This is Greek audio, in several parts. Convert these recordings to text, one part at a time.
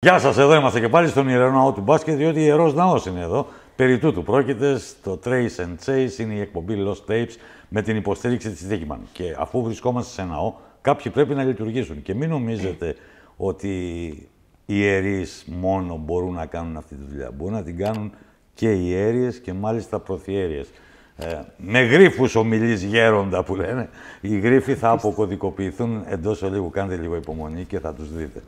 Γεια σας, εδώ είμαστε και πάλι στον ιερό ναό του μπάσκετ, διότι ιερός ναός είναι εδώ. Περί τούτου πρόκειται στο Trace and Chase, είναι η εκπομπή Lost Tapes με την υποστήριξη της Δίκημαν. Και αφού βρισκόμαστε σε ναό, κάποιοι πρέπει να λειτουργήσουν. Και μην νομίζετε ότι οι ιερείς μόνο μπορούν να κάνουν αυτή τη δουλειά. Μπορούν να την κάνουν και οι ιέρειες και μάλιστα προθιέρειες. Ε, με γρίφους ομιλείς γέροντα που λένε, οι γρίφοι θα αποκωδικοποιηθούν εντός ολίγου. Κάντε λίγο υπομονή και θα τους δείτε.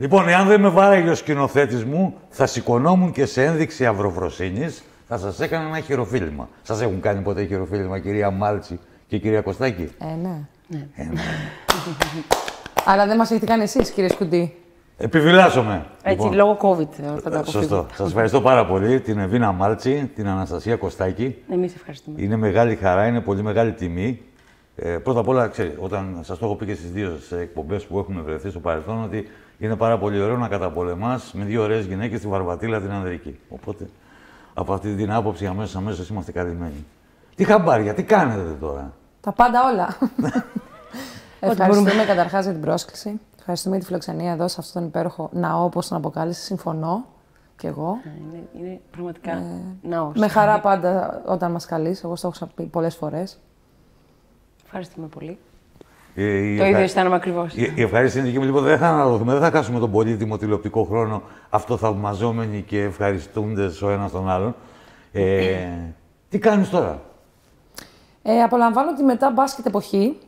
Λοιπόν, εάν δεν με βάραγε ο σκηνοθέτης μου, θα σηκωνόμουν και σε ένδειξη αυροφροσύνη θα σας έκανα ένα χειροφίλημα. Σας έχουν κάνει ποτέ χειροφίλημα, κυρία Μάλτσι και κυρία Κωστάκη; Ε, ναι. Ε, ναι. Αλλά δεν μας έχετε κάνει εσείς, κύριε Σκουντή. Επιφυλάσσομαι. Έτσι, Λοιπόν, λόγω COVID. ε, Θα το Σωστό. αποφύγω. Σας ευχαριστώ πάρα πολύ. Την Εβίνα Μάλτσι, την Αναστασία Κωστάκη. Εμείς ευχαριστούμε. Είναι μεγάλη χαρά, είναι πολύ μεγάλη τιμή. Ε, πρώτα απ' όλα, ξέρει, όταν σας το έχω πει και στις δύο εκπομπές που έχουμε βρεθεί στο παρελθόν, ότι είναι πάρα πολύ ωραίο να καταπολεμάς με δύο ωραίες γυναίκες τη Βαρβατήλα την Ανδρική. Οπότε, από αυτή την άποψη, αμέσως αμέσως είμαστε καλυμμένοι. Τι χαμπάρια, τι κάνετε τώρα; Τα πάντα όλα. Ευχαριστούμε καταρχάς για την πρόσκληση. Ευχαριστούμε για τη φιλοξενία εδώ σε αυτόν τον υπέροχο ναό, όπως τον αποκάλεσε. Συμφωνώ κι εγώ. Ε, Είναι, είναι πραγματικά ναός. Με χαρά πάντα όταν μας καλείς. Εγώ στο έχω πει πολλές φορές. Ευχαριστούμε πολύ. Ε, η Το ευχα- ίδιο αισθάνομαι ακριβώς. Η, η ευχαρίστηση είναι δική μου. Λοιπόν, δεν θα αναλωθούμε, δεν θα χάσουμε τον πολύτιμο τηλεοπτικό χρόνο αυτοθαυμαζόμενοι και ευχαριστούνται ο ένας τον άλλον. Ε, τι κάνεις τώρα; Ε, απολαμβάνω τη μετά μπάσκετ εποχή.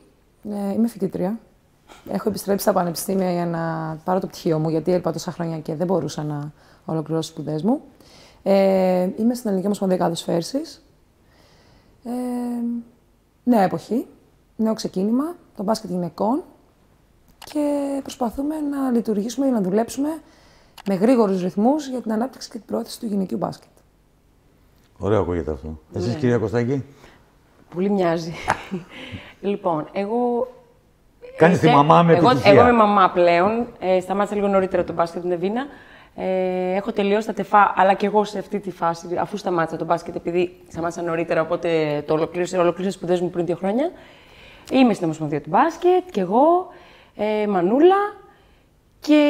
Ε, είμαι φοιτήτρια. Έχω επιστρέψει στα πανεπιστήμια για να πάρω το πτυχίο μου, γιατί έλειπα τόσα χρόνια και δεν μπορούσα να ολοκληρώσω τις σπουδές μου. Ε, είμαι στην Ελληνική Ομοσπονδία Κάδους Ε, νέα εποχή, νέο ξεκίνημα, το μπάσκετ γυναικών και προσπαθούμε να λειτουργήσουμε για να δουλέψουμε με γρήγορους ρυθμούς για την ανάπτυξη και την πρόθεση του γυναικείου μπάσκετ. Ωραίο ακούγεται αυτό. Ναι. Εσείς, κυρία Κωστάκη; Πολύ μοιάζει. λοιπόν, εγώ... Κάνεις τη και- μαμά με εγώ, επιτυχία. εγώ είμαι μαμά πλέον. Ε, σταμάτησα λίγο νωρίτερα το μπάσκετ την Εβίνα. Ε, έχω τελειώσει τα τεφά, αλλά και εγώ σε αυτή τη φάση, αφού σταμάτησα το μπάσκετ, επειδή σταμάτησα νωρίτερα, οπότε το ολοκλήρωσα, ολοκλήρωσα σπουδές μου πριν δύο χρόνια. Είμαι στην Ομοσπονδία του μπάσκετ και εγώ, ε, Μανούλα, και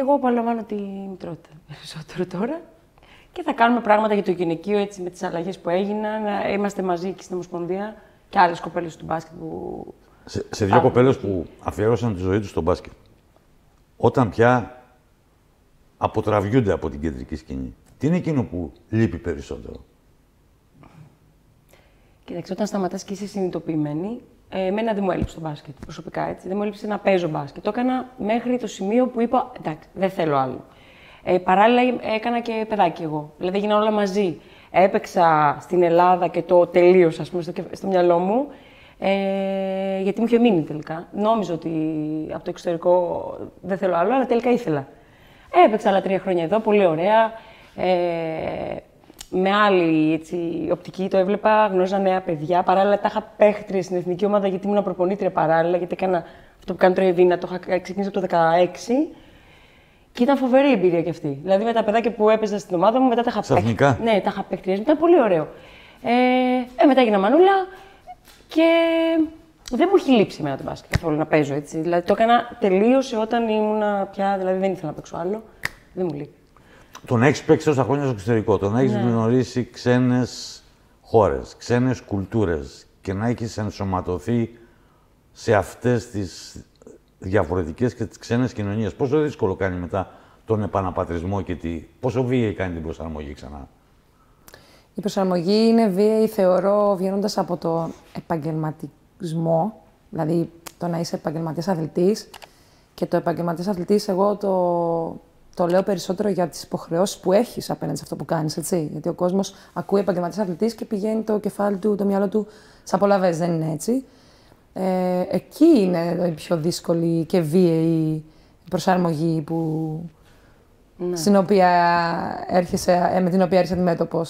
εγώ απολαμβάνω τη μητρότητα περισσότερο τώρα. Και θα κάνουμε πράγματα για το γυναικείο έτσι με τις αλλαγές που έγιναν. Να Είμαστε μαζί και στην Ομοσπονδία και άλλες κοπέλες του μπάσκετ που Σε, σε δύο κοπέλες που αφιέρωσαν τη ζωή τους στο μπάσκετ. Όταν πια αποτραβιούνται από την κεντρική σκηνή. Τι είναι εκείνο που λείπει περισσότερο; Κοίταξε, όταν σταματάς και είσαι συνειδητοποιημένη, ε, εμένα δεν μου έλειψε το μπάσκετ προσωπικά έτσι. Δεν μου έλειψε να παίζω μπάσκετ. Το έκανα μέχρι το σημείο που είπα εντάξει, δεν θέλω άλλο. Ε, παράλληλα έκανα και παιδάκι εγώ. Δηλαδή έγιναν όλα μαζί. Έπαιξα στην Ελλάδα και το τελείωσα ας πούμε, στο, κεφ- στο μυαλό μου. Ε, γιατί μου είχε μείνει τελικά. Νόμιζα ότι από το εξωτερικό δεν θέλω άλλο, αλλά τελικά ήθελα. Έπαιξα άλλα τρία χρόνια εδώ, πολύ ωραία. Ε, με άλλη έτσι, οπτική το έβλεπα, γνώριζα νέα παιδιά. Παράλληλα, τα είχα παίχτρια στην εθνική ομάδα γιατί ήμουν προπονήτρια παράλληλα. Γιατί έκανα αυτό που κάνει το Εβίνα, το είχα ξεκινήσει από το 2016. Και ήταν φοβερή εμπειρία κι αυτή. Δηλαδή με τα παιδάκια που έπαιζα στην ομάδα μου, μετά τα είχα Ξαφνικά. παίχ- Ναι, τα είχα παίχτριες. Ήταν πολύ ωραίο. Ε, ε, μετά έγινα μανούλα και δεν μου έχει λείψει εμένα το μπάσκετ καθόλου να παίζω έτσι. Δηλαδή το έκανα τελείωσε όταν ήμουν πια, δηλαδή δεν ήθελα να παίξω άλλο. Δεν μου λείπει. Το να έχεις παίξει τόσα χρόνια στο εξωτερικό, το να έχει γνωρίσει ξένες χώρες, ξένες κουλτούρες και να έχεις ενσωματωθεί σε αυτές τις διαφορετικές και τις ξένες κοινωνίες. Πόσο δύσκολο κάνει μετά τον επαναπατρισμό και τι, πόσο βίαιη κάνει την προσαρμογή ξανά; Η προσαρμογή είναι βίαιη, θεωρώ, βγαίνοντας από το επαγγελματισμό, δηλαδή το να είσαι επαγγελματίας αθλητής και το επαγγελματίας αθλητής εγώ το, το λέω περισσότερο για τις υποχρεώσεις που έχεις απέναντι σε αυτό που κάνεις, έτσι. Γιατί ο κόσμος ακούει επαγγελματίας αθλητής και πηγαίνει το κεφάλι του, το μυαλό του σε απολαβές, δεν είναι έτσι. Ε, εκεί είναι η πιο δύσκολη και βίαιη προσαρμογή που, στην οποία έρχεσαι, ε, με την οποία έρχεσαι αντιμέτωπο.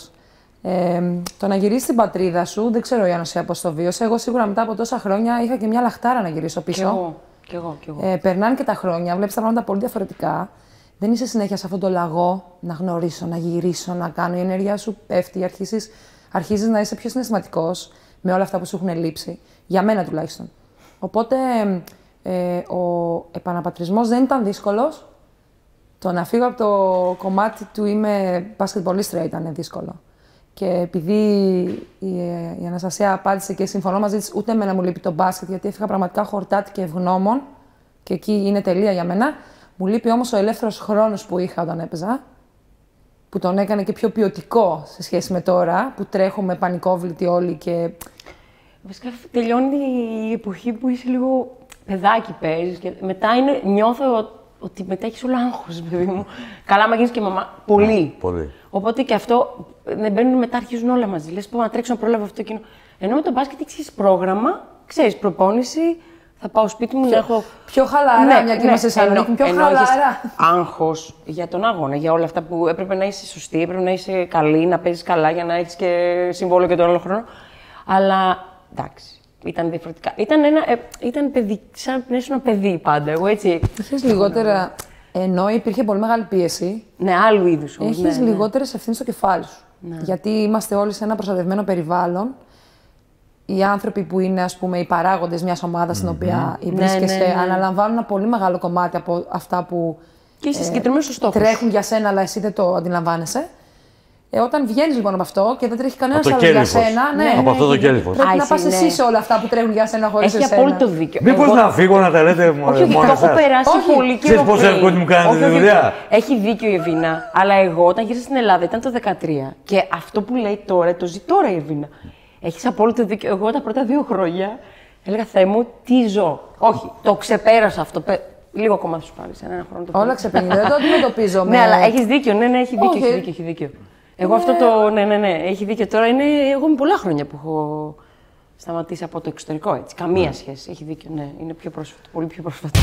Ε, το να γυρίσεις στην πατρίδα σου, δεν ξέρω η Άννα πώ το βίωσε. Εγώ σίγουρα μετά από τόσα χρόνια είχα και μια λαχτάρα να γυρίσω Κι πίσω. εγώ. Κι εγώ, κι εγώ. Ε, περνάνε και τα χρόνια, βλέπεις τα πράγματα πολύ διαφορετικά. Δεν είσαι συνέχεια σε αυτόν τον λαγό να γνωρίσω, να γυρίσω, να κάνω. Η ενέργειά σου πέφτει, αρχίζεις, αρχίζεις να είσαι πιο συναισθηματικός με όλα αυτά που σου έχουν λείψει. Για μένα τουλάχιστον. Οπότε ε, ο επαναπατρισμός δεν ήταν δύσκολος. Το να φύγω από το κομμάτι του είμαι μπασκετμπολίστρια ήταν δύσκολο. Και επειδή η, η Αναστασία απάντησε και συμφωνώ μαζί της, ούτε εμένα μου λείπει το μπάσκετ, γιατί έφυγα πραγματικά χορτάτη και ευγνώμων. Και εκεί είναι τελεία για μένα. Μου λείπει όμως ο ελεύθερος χρόνος που είχα όταν έπαιζα. Που τον έκανε και πιο ποιοτικό σε σχέση με τώρα, που τρέχουμε πανικόβλητοι όλοι και. Βασικά τελειώνει η εποχή που είσαι λίγο παιδάκι παίζεις και μετά είναι, νιώθω ότι μετά έχεις όλο άγχος, παιδί μου. Καλά, μα γίνεις και μαμά. Πολύ. Πολύ. Οπότε και αυτό δεν μπαίνουν μετά, αρχίζουν όλα μαζί. Λες, πω να τρέξω να πρόλαβω αυτό εκείνο. Ενώ με το μπάσκετ έχεις πρόγραμμα, ξέρεις, προπόνηση, θα πάω σπίτι μου να έχω. Πιο χαλαρά, ναι, μια και ναι, είμαστε Θεσσαλονίκη, πιο χαλαρά. Άγχος για τον αγώνα, για όλα αυτά που έπρεπε να είσαι σωστή, έπρεπε να είσαι καλή, να παίζεις καλά για να έχεις και συμβόλαιο και τον άλλο χρόνο. Αλλά εντάξει. Ήταν διαφορετικά. Ήταν, ένα, ε, ήταν παιδί, σαν να ήσουν ένα παιδί πάντα. Εγώ έτσι. Είχες λιγότερα. Ενώ υπήρχε πολύ μεγάλη πίεση. Ναι, άλλου είδους όμως. Έχεις ναι, ναι. λιγότερες ευθύνες στο κεφάλι σου. Ναι. Γιατί είμαστε όλοι σε ένα προστατευμένο περιβάλλον. Οι άνθρωποι που είναι, ας πούμε, οι παράγοντες μιας ομάδας στην οποία ναι, βρίσκεσαι, ναι, ναι, αναλαμβάνουν ένα πολύ μεγάλο κομμάτι από αυτά που. Και είσαι συγκεκριμένο στο Τρέχουν για σένα, αλλά εσύ δεν το αντιλαμβάνεσαι. Ε, όταν βγαίνει λοιπόν από αυτό και δεν τρέχει κανένας άλλο για σένα. Ναι, από αυτό το κέλυφος. Πρέπει να πας ναι. εσύ σε όλα αυτά που τρέχουν για σένα χωρίς εσένα. Έχει απόλυτο δίκιο. Μήπως να φύγω να τα λέτε μόνος Όχι, το έχω περάσει πολύ καιρό. Ξέρεις πόσο έρχονται μου κάνετε τη δουλειά; Έχει δίκιο η Εβίνα. Αλλά εγώ όταν γύρισα στην Ελλάδα ήταν το 2013. Και αυτό που λέει τώρα το ζει τώρα η Εβίνα. Έχεις απόλυτο δίκιο. Εγώ τα πρώτα δύο χρόνια έλεγα Θεέ μου, τι ζω. Όχι, το ξεπέρασα αυτό. Λίγο ακόμα θα σου πάρει ένα χρόνο. Όλα ξεπερνάει. Δεν το αντιμετωπίζω. Ναι, αλλά έχεις δίκιο. Ναι, ναι, έχει δίκιο. Έχει δίκιο. Εγώ αυτό το. Ναι, ναι, ναι. Έχει δίκιο τώρα. Είναι, εγώ με πολλά χρόνια που έχω σταματήσει από το εξωτερικό έτσι. Καμία ναι. σχέση. Έχει δίκιο. Ναι, είναι πιο πρόσφατο. Πολύ πιο πρόσφατο.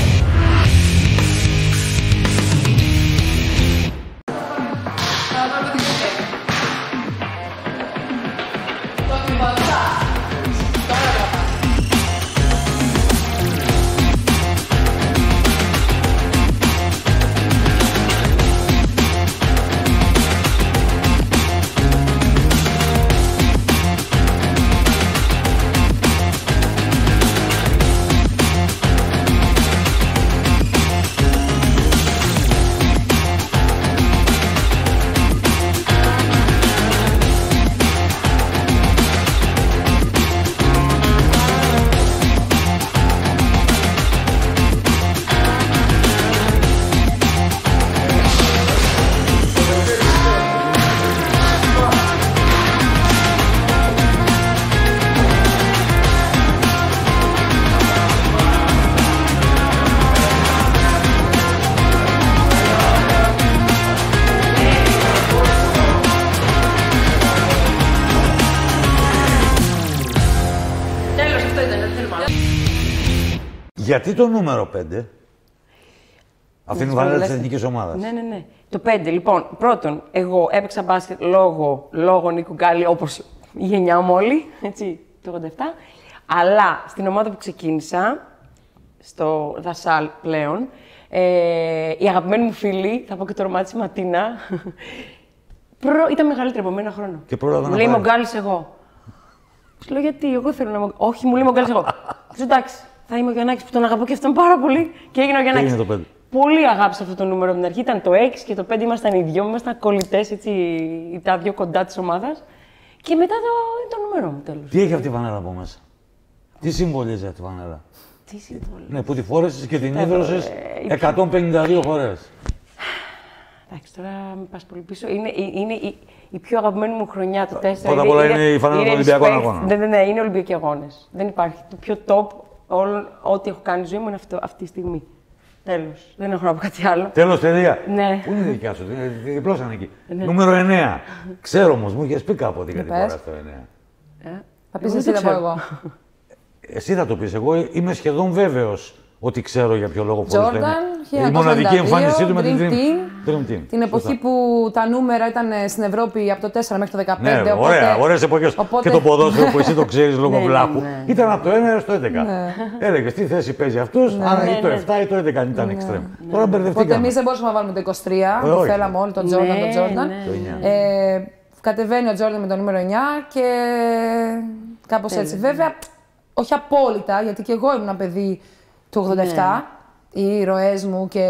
Γιατί το νούμερο 5. Αφήνει βαρέλα της εθνικής ομάδας. Ναι, ναι, ναι. Το 5, λοιπόν, πρώτον, εγώ έπαιξα μπάσκετ λόγω, λόγω Νίκου Γκάλη, όπως η γενιά μου όλη, έτσι, το 87. Αλλά στην ομάδα που ξεκίνησα, στο Δασάλ πλέον, ε, η αγαπημένη μου φίλη, θα πω και το όνομά της Ματίνα, προ, ήταν μεγαλύτερη από μένα χρόνο. Και πρόλαβα να Λέει Μογκάλης εγώ. Σου λέω γιατί, εγώ θέλω να. Όχι, μου λέει Μογκάλης εγώ. εντάξει, θα είμαι ο Γιαννάκη που τον αγαπώ και αυτόν πάρα πολύ. Και έγινε ο Γιαννάκη. το 5. Πολύ αγάπησα αυτό το νούμερο από την αρχή. Ήταν το 6 και το 5 ήμασταν οι δυο, ήμασταν κολλητές τα δύο κοντά της ομάδας. Και μετά το, το νούμερο μου τέλος. Τι έχει αυτή η φανέλα από μέσα; Τι συμβολίζει αυτή η φανέλα. Τι συμβολίζει. Ναι, που τη φόρεσε και την ίδρωσες 152 φορές. Εντάξει, τώρα με πας πολύ πίσω. Είναι, είναι η, η, πιο αγαπημένη μου χρονιά το 4. Πρώτα απ' όλα είναι, η φανέλα των Ολυμπιακών Αγώνων. Ναι, ναι, ναι, είναι Ολυμπιακοί Αγώνες. Δεν υπάρχει. Το πιο top ό,τι έχω κάνει ζωή μου είναι αυτό, αυτή τη στιγμή. Τέλος. Δεν έχω να πω κάτι άλλο. Τέλος, παιδιά. Ναι. Πού είναι η δικιά σου, διπλώσαν εκεί. Ναι. Νούμερο 9. Ξέρω όμως, μου είχες πει κάποτε κάτι φορά το 9. Ε, θα πεις εσύ, θα πω εγώ. Εσύ θα το πεις. Εγώ είμαι σχεδόν βέβαιος ότι ξέρω για ποιο λόγο φορούσε. Jordan, Η μοναδική 1992, εμφάνισή του με την Dream Dream, Dream Team. Την εποχή Σωστά. που τα νούμερα ήταν ε, στην Ευρώπη από το 4 μέχρι το 15. Ναι, οπότε... ωραία, ωραίες εποχές. οπότε- Και το ποδόσφαιρο που εσύ το ξέρεις λόγω Ναι, ναι, βλάχου. ναι. Ήταν από το 1 έως το 11. Έλεγες τι θέση παίζει αυτός, άρα Ναι, ή το ναι. 7 ή το 11 αν ήταν extreme. Τώρα Οπότε μπερδευτήκαμε. εμείς δεν μπορούσαμε να βάλουμε το 23, Ε, που όχι. θέλαμε όλοι, τον Jordan, Ναι, τον Jordan. ναι, Ε, κατεβαίνει ο Jordan με το νούμερο 9 και κάπως έτσι. Βέβαια, όχι απόλυτα, γιατί και εγώ ήμουν παιδί του 87. Ναι. Οι ροέ μου και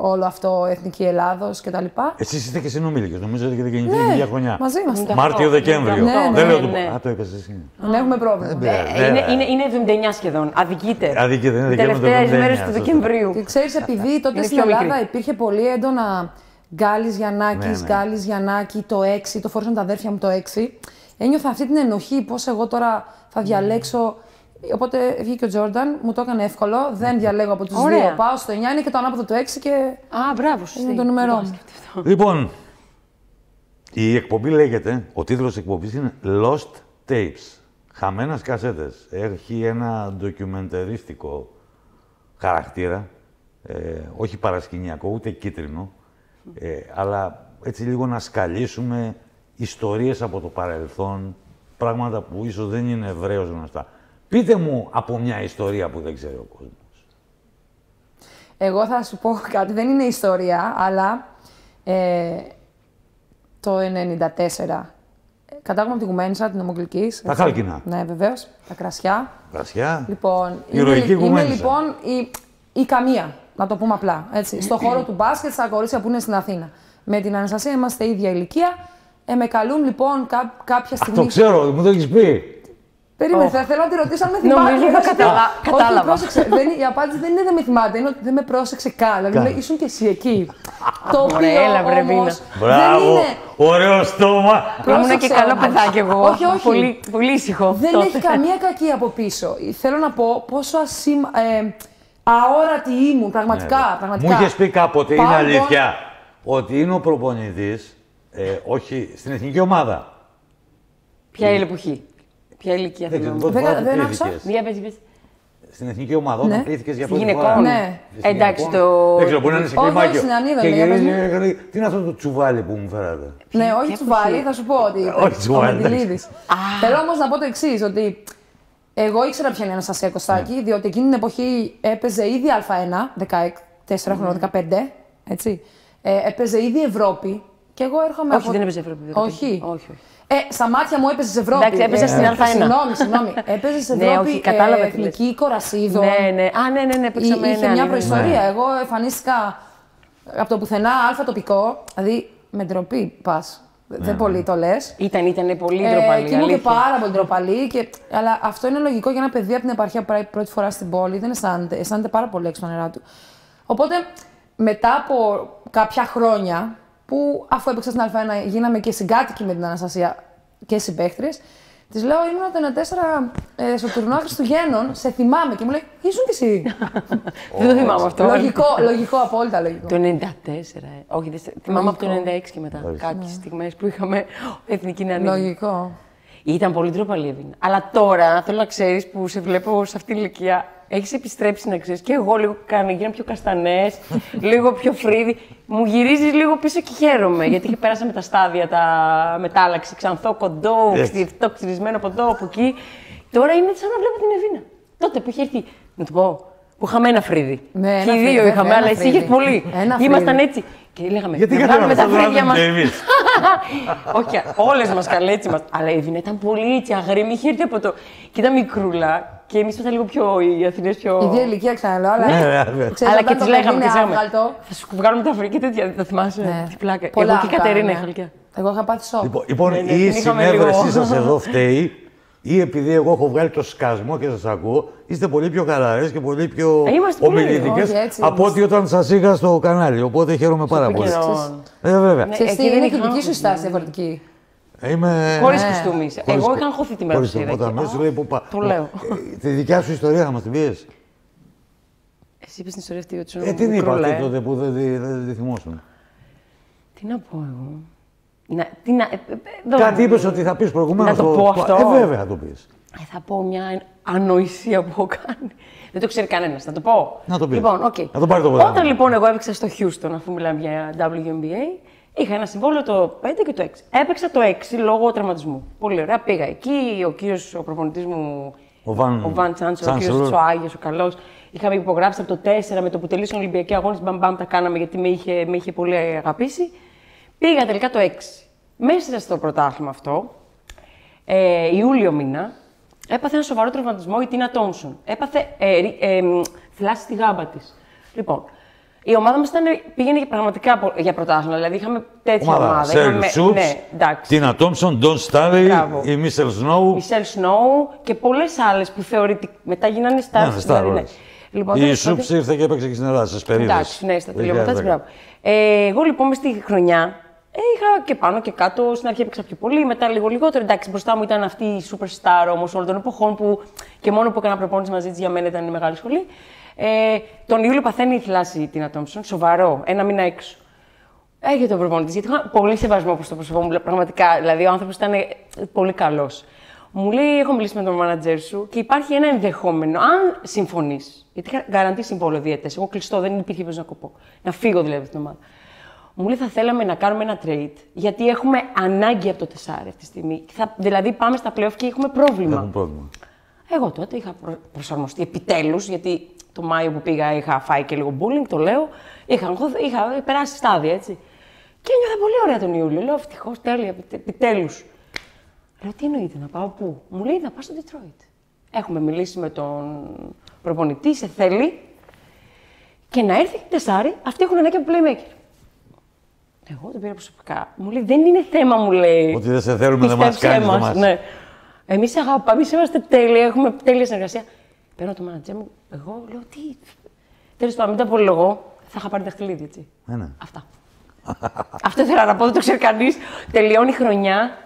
όλο αυτό, Εθνική Ελλάδος κτλ. Εσείς είστε και συνομήλικες, νομίζω ότι έχετε γεννηθεί την ίδια χρονιά. Μαζί είμαστε. Μάρτιο-Δεκέμβριο. Ναι, ναι, Δεν λέω ναι, το ναι. Α, το έπεσε εσύ. Δεν έχουμε πρόβλημα. Δεν πειράζει. Ε, είναι, Ναι. είναι, είναι 79 σχεδόν. Αδικείται. Αδικείται, είναι Οι Δεκέμβριο του τελευταίε 79, μέρε του σωστά. Δεκεμβρίου. Και ξέρεις, επειδή τότε Είναι στην πιο Ελλάδα μικρή. υπήρχε πολύ έντονα Γκάλης Γιαννάκης, Ναι, ναι. Γκάλης Γιαννάκη, το 6, το φόρεσαν τα αδέρφια μου το 6. Ένιωθα αυτή την ενοχή, πώς εγώ τώρα θα διαλέξω. Οπότε βγήκε ο Τζόρνταν, μου το έκανε εύκολο. Δεν διαλέγω από τους Ωραία. δύο. Πάω στο 9, είναι και το ανάποδο του 6 και Α, μπράβο. σωστή. είναι το νούμερό Δεν μου. το Λοιπόν, η εκπομπή λέγεται, ο τίτλος της εκπομπής είναι Lost Tapes. Χαμένες κασέτες. Έχει ένα ντοκιμεντερίστικο χαρακτήρα, ε, όχι παρασκηνιακό, ούτε κίτρινο, ε, αλλά έτσι λίγο να σκαλίσουμε ιστορίες από το παρελθόν, πράγματα που ίσως δεν είναι ευρέως γνωστά. Πείτε μου από μια ιστορία που δεν ξέρει ο κόσμος. Εγώ θα σου πω κάτι, δεν είναι ιστορία, αλλά ε, το 94. Κατάγομαι από τη Γουμένισσα, την Ομογλυκής. Τα έτσι. χάλκινα. Ναι, βεβαίως. Τα κρασιά. Κρασιά. Λοιπόν, Ηρωική είμαι, είμαι Γουμένισσα. λοιπόν η, η καμία, να το πούμε απλά. Έτσι, στο χώρο του μπάσκετ, στα κορίτσια που είναι στην Αθήνα. Με την Αναστασία είμαστε ίδια ηλικία. Ε, με καλούν λοιπόν κά, κάποια Α, στιγμή. το ξέρω, μου το έχεις πει. Περίμενε, θα θέλω να τη ρωτήσω αν με θυμάται. Νομίζω Θα το σου πω, καταλα- όχι, κατάλαβα. πρόσεξε, δεν, η απάντηση δεν είναι δεν με θυμάται, είναι ότι δεν με πρόσεξε καν. Δηλαδή, Καν. λέει, ήσουν και εσύ εκεί. το οποίο Ωραία, έλα, βρε, όμως Βίνα. δεν Μπράβο, είναι. ωραίο στόμα. Ήμουν και Πρόσεξε καλό όμως. παιδάκι εγώ. Όχι, όχι. Πολύ, πολύ ήσυχο. Δεν τότε. έχει καμία κακή από πίσω. Θέλω να πω πόσο ασύμα... ε, αόρατη ήμουν, πραγματικά. πραγματικά. Ναι, Μου είχες πει κάποτε, Πάω, είναι λοιπόν, αλήθεια, ότι είναι ο προπονητής, ε, όχι στην εθνική ομάδα. Ποια είναι η εποχή. Ποια ηλικία Δεν θυμάμαι. ξέρω, πρώτη Δεν- φορά που δεν πλήθηκες. άκουσα. Μία πες, πες. Στην εθνική ομάδα, όταν Ναι. πλήθηκε για Στη πρώτη γυναικών. φορά. Ναι. Στη Εντάξει, γυναικών. το- Δεν ξέρω, μπορεί να είναι σε Όχι, κλιμάκιο. όχι, στην Ανίδα, Και λέει, για γυρίζει πες μου. και λέει, Τι είναι αυτό το τσουβάλι που μου φέρατε; Ναι, όχι Ποια τσουβάλι, εποχή; θα σου πω ότι. Όχι τσουβάλι, ο Μεντιλίδης. Α. Θέλω όμως να πω το εξής, ότι εγώ ήξερα ποια είναι η Αναστασία Κωστάκη, διότι εκείνη την εποχή έπαιζε ήδη Α1, 14 χρονών, 15, έτσι. Ε, έπαιζε ήδη Ευρώπη και εγώ έρχομαι Όχι, από... δεν έπαιζε Ευρώπη. Όχι. όχι, όχι. Ε, στα μάτια μου έπαιζες σε Ευρώπη. Εντάξει, έπαιζες Ε, στην ε, Α1. Συγγνώμη, συγγνώμη. Έπαιζες σε Ναι, Ευρώπη όχι, κατάλαβα ε, τι λες. εθνική κορασίδων. Ναι, ναι. Α, ναι, ναι, ναι. Παίξαμε, Είχε ναι, μια ναι, προϊστορία. ναι. Εγώ εμφανίστηκα από το πουθενά αλφα τοπικό. Δηλαδή με ντροπή πας. Δεν πολύ το λες. Ήταν, ήταν πολύ Ε, ντροπαλή. και ήμουν και αλήθεια. πάρα πολύ ντροπαλή. Και... Αλλά αυτό είναι λογικό για ένα παιδί από την επαρχία που πάει πρώτη φορά στην πόλη. Δεν αισθάνεται, αισθάνεται πάρα πολύ έξω τα νερά του. Οπότε μετά από κάποια χρόνια που αφού έπαιξα στην Α1 γίναμε και συγκάτοικοι με την Αναστασία και συμπαίχτριες, Της λέω, ήμουν το 94 ε, στο τουρνουά Χριστουγέννων, σε θυμάμαι. Και μου λέει, ήσουν κι εσύ. Δεν το θυμάμαι αυτό. λογικό, λογικό, απόλυτα λογικό. Το 94, ε. Όχι, δεν στε- θυμάμαι από το 96 και μετά. Ορίστε. Κάποιες στιγμές που είχαμε εθνική νεανίδα. Λογικό. Ήταν πολύ ντροπαλή η Εύηνα. Αλλά τώρα θέλω να ξέρεις που σε βλέπω σε αυτήν την ηλικία. Έχεις επιστρέψει να ξέρεις. Και εγώ λίγο κάνω, γίνω πιο καστανές, λίγο πιο φρύδι. Μου γυρίζεις λίγο πίσω και χαίρομαι. γιατί είχε πέρασα με τα στάδια, τα μετάλλαξη, ξανθό, κοντό, Έτσι. ξυριστό, ξυρισμένο από εδώ, από εκεί. Τώρα είναι σαν να βλέπω την Εβίνα. Τότε που είχε έρθει. Να του πω. Που είχαμε ένα φρύδι. Ναι, και ένα οι φρύδι, δύο βέβαια, είχαμε, ένα αλλά εσύ φρύδι. είχε πολύ. Ένα Ήμασταν φρύδι. έτσι. Και λέγαμε. Γιατί να κάναμε βγάλουμε τα αυτό το φρύδια Adam μας. Davis. Όχι, όλες μας καλέ έτσι μας. Αλλά η Εβίνα ήταν πολύ έτσι αγρίμη. Είχε έρθει από το. Και ήταν μικρούλα. Και εμείς ήμασταν λίγο πιο. Οι Αθηνές πιο. Η ίδια ηλικία ξαναλέω, αλλά. Ναι, ναι, ναι. ξέρεις, Αλλά όταν και το τη παιδί λέγαμε. είναι Και λέγαμε άβγαλτο, θα σου βγάλουμε τα φρύδια και τέτοια. Δεν τα θυμάσαι; Ναι. Τι πλάκα. πολλά Εγώ και η κάνανε. Κατερίνα είχα γλυκιά. Εγώ είχα πάθει σοκ. Λοιπόν, λοιπόν Ναι, ναι, ή η την είχαμε συνέβρεσή λίγο. σας εδώ φταίει, ή επειδή εγώ έχω βγάλει το σκασμό και σας ακούω, είστε πολύ πιο χαλαρέ και πολύ πιο Ε, είμαστε πολύ. ομιλητικές Όχι, έτσι από είμαστε. ότι όταν σας είχα στο κανάλι. Οπότε χαίρομαι πάρα πολύ. καιρό. Ε, βέβαια. Ναι. Ξέρεις τι, εκεί δεν είναι και η είχα- δική σου στάση διαφορετική. Είμαι. Χωρίς Ναι. κουστούμις. Χωρίς Εγώ κο- είχα αγχωθεί τη μέρα που χωρίς σε είδα. Όταν και- μέσα σου λέει που πα- Το λέω. Ε, Τη δικιά σου ιστορία θα μα την πεις. Εσύ είπες την ιστορία αυτή ότι Ε, τι είπα μικρούλα, αυτή ε. τότε που δεν τη- δεν τη θυμόσουν. Τι να πω εγώ. Να, τι να, ε, ε, εδώ- Κάτι είπες ότι θα πεις προηγουμένως. Να το πω αυτό; Ε, βέβαια θα το πεις. Ε, θα πω μια ανοησία που έχω κάνει. Δεν το ξέρει κανένας. Να το πω. Να το πεις. Λοιπόν, okay. Να το πάρει το πρωτάθλημα. Όταν λοιπόν εγώ έπαιξα στο Houston, αφού μιλάμε για WNBA, είχα ένα συμβόλαιο το 5 και το 6. Έπαιξα το 6 λόγω τραυματισμού. Πολύ ωραία. Πήγα εκεί. Ο κύριος, ο προπονητής μου, Ο Βαν, ο Βαν Τσάντσο, ο κύριος Chancellor. Τσοάγιο, ο καλός. Είχαμε υπογράψει από το 4 με το που τελείωσαν οι Ολυμπιακοί Αγώνες. Μπαμ, μπαμ, τα κάναμε γιατί με είχε, με είχε πολύ αγαπήσει. Πήγα τελικά το 6. Μέσα στο πρωτάθλημα αυτό, ε, Ιούλιο μήνα, έπαθε ένα σοβαρό τραυματισμό η Τίνα Τόμσον. Έπαθε ε, ρι- ε, μ, θλάση στη γάμπα της. Λοιπόν, η ομάδα μας πήγαινε πραγματικά πο- για πρωτάθλημα. Δηλαδή είχαμε τέτοια ομάδα. Ομάδα. Σέρι Είχαμε- Σουτς, ναι, εντάξει. Τίνα Τόμψον, Ντόν Στάρι, Μπράβο. η Μίσελ Σνόου. Μισελ Σνόου και πολλές άλλες που θεωρητικά μετά γίνανε stars. Ναι, δηλαδή, star ναι. όλες. Λοιπόν, Η τέλος πάντων- Σούπς ήρθε και έπαιξε και στην Ελλάδα, στις περίδες. Εντάξει, ναι, στα τελειώματα της, 2010. μπράβο. Ε, εγώ λοιπόν μες στη χρονιά ε, είχα και πάνω και κάτω. Στην αρχή έπαιξα πιο πολύ, μετά λίγο λιγότερο. Εντάξει, μπροστά μου ήταν αυτή η superstar όμως όλων των εποχών που και μόνο που έκανα προπόνηση μαζί της για μένα ήταν μεγάλη σχολή. Ε, τον Ιούλιο παθαίνει η θλάση η Τίνα Τόμψον, σοβαρό, ένα μήνα έξω. Έχει τον προπονητής, γιατί είχα πολύ σεβασμό προς το πρόσωπό μου. Πραγματικά, δηλαδή ο άνθρωπος ήταν ε, πολύ καλός. Μου λέει: Έχω μιλήσει με τον μάνατζερ σου και υπάρχει ένα ενδεχόμενο, αν συμφωνείς, γιατί είχα γαραντή συμβόλαιο διαιτές. Εγώ κλειστό, δεν υπήρχε πώ να κοπώ. Να φύγω δηλαδή από την ομάδα. Μου λέει: Θα θέλαμε να κάνουμε ένα trade, γιατί έχουμε ανάγκη από το τεσάρι αυτή τη στιγμή. Θα, δηλαδή πάμε στα playoff και έχουμε πρόβλημα. Έχουν πρόβλημα. Εγώ τότε είχα προ- προσαρμοστεί επιτέλους, γιατί το Μάιο που πήγα είχα φάει και λίγο bullying, το λέω. Είχα, αγχωθ- είχα περάσει στάδια, έτσι. Και ένιωθα πολύ ωραία τον Ιούλιο. Λέω ευτυχώς, τέλεια, επιτέλους. Λέω τι εννοείται, να πάω πού; Μου λέει να πάω στο Detroit. Έχουμε μιλήσει με τον προπονητή, σε θέλει. Και να έρθει τεσάρι, αυτοί έχουν ανάγκη από playmaker. Εγώ το πήρα προσωπικά. Μου λέει δεν είναι θέμα, μου λέει. Ότι δεν σε θέλουμε, δεν μας Πίστεψέ κάνεις, δεν μας, μας- Ναι. Εμείς αγαπάμε, εμείς είμαστε τέλειοι, έχουμε τέλεια συνεργασία. Παίρνω το μάνατζερ μου, εγώ λέω τι; Τέλος πάντων, μην τα πολυλογώ, θα είχα πάρει δαχτυλίδι, έτσι. Ναι, ναι. Αυτά. Αυτό ήθελα να πω, δεν το ξέρει κανείς. Τελειώνει η χρονιά,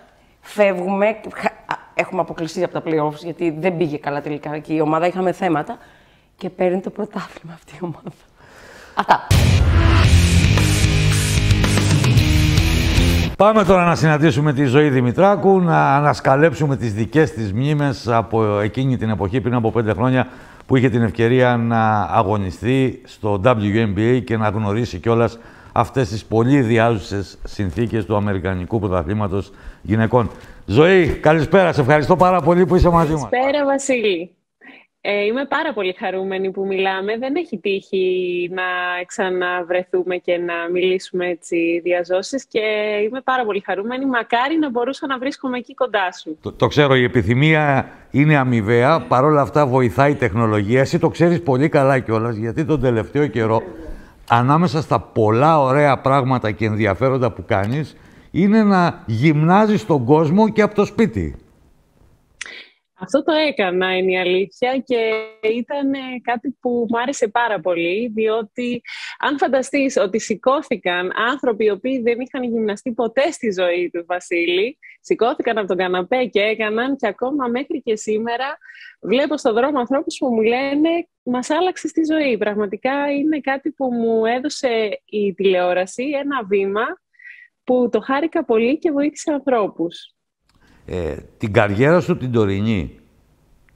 φεύγουμε. χα- α, Έχουμε αποκλειστεί από τα playoffs γιατί δεν πήγε καλά τελικά και η ομάδα είχαμε θέματα. Και παίρνει το πρωτάθλημα αυτή η ομάδα. Αυτά. Πάμε τώρα να συναντήσουμε τη Ζωή Δημητράκου, να ανασκαλέψουμε τις δικές της μνήμες από εκείνη την εποχή, πριν από πέντε χρόνια, που είχε την ευκαιρία να αγωνιστεί στο WNBA και να γνωρίσει κιόλας αυτές τις πολύ διάζουσες συνθήκες του Αμερικανικού Πρωταθλήματος Γυναικών. Ζωή, καλησπέρα. Σε ευχαριστώ πάρα πολύ που είσαι μαζί μας. Καλησπέρα, Βασίλη. Ε, είμαι πάρα πολύ χαρούμενη που μιλάμε. Δεν έχει τύχει να ξαναβρεθούμε και να μιλήσουμε έτσι διαζώσεις και είμαι πάρα πολύ χαρούμενη. Μακάρι να μπορούσα να βρίσκομαι εκεί κοντά σου. Το, το ξέρω, η επιθυμία είναι αμοιβαία. Παρ' όλα αυτά βοηθάει η τεχνολογία. Εσύ το ξέρεις πολύ καλά κιόλας, γιατί τον τελευταίο καιρό, ανάμεσα στα πολλά ωραία πράγματα και ενδιαφέροντα που κάνεις, είναι να γυμνάζεις τον κόσμο και από το σπίτι. Αυτό το έκανα, είναι η αλήθεια και ήταν ε, κάτι που μου άρεσε πάρα πολύ, διότι αν φανταστείς ότι σηκώθηκαν άνθρωποι οι οποίοι δεν είχαν γυμναστεί ποτέ στη ζωή τους, Βασίλη, σηκώθηκαν από τον καναπέ και έκαναν και ακόμα μέχρι και σήμερα βλέπω στον δρόμο ανθρώπους που μου λένε μας άλλαξες στη ζωή. Πραγματικά είναι κάτι που μου έδωσε η τηλεόραση, ένα βήμα που το χάρηκα πολύ και βοήθησε ανθρώπους. Ε, την καριέρα σου την τωρινή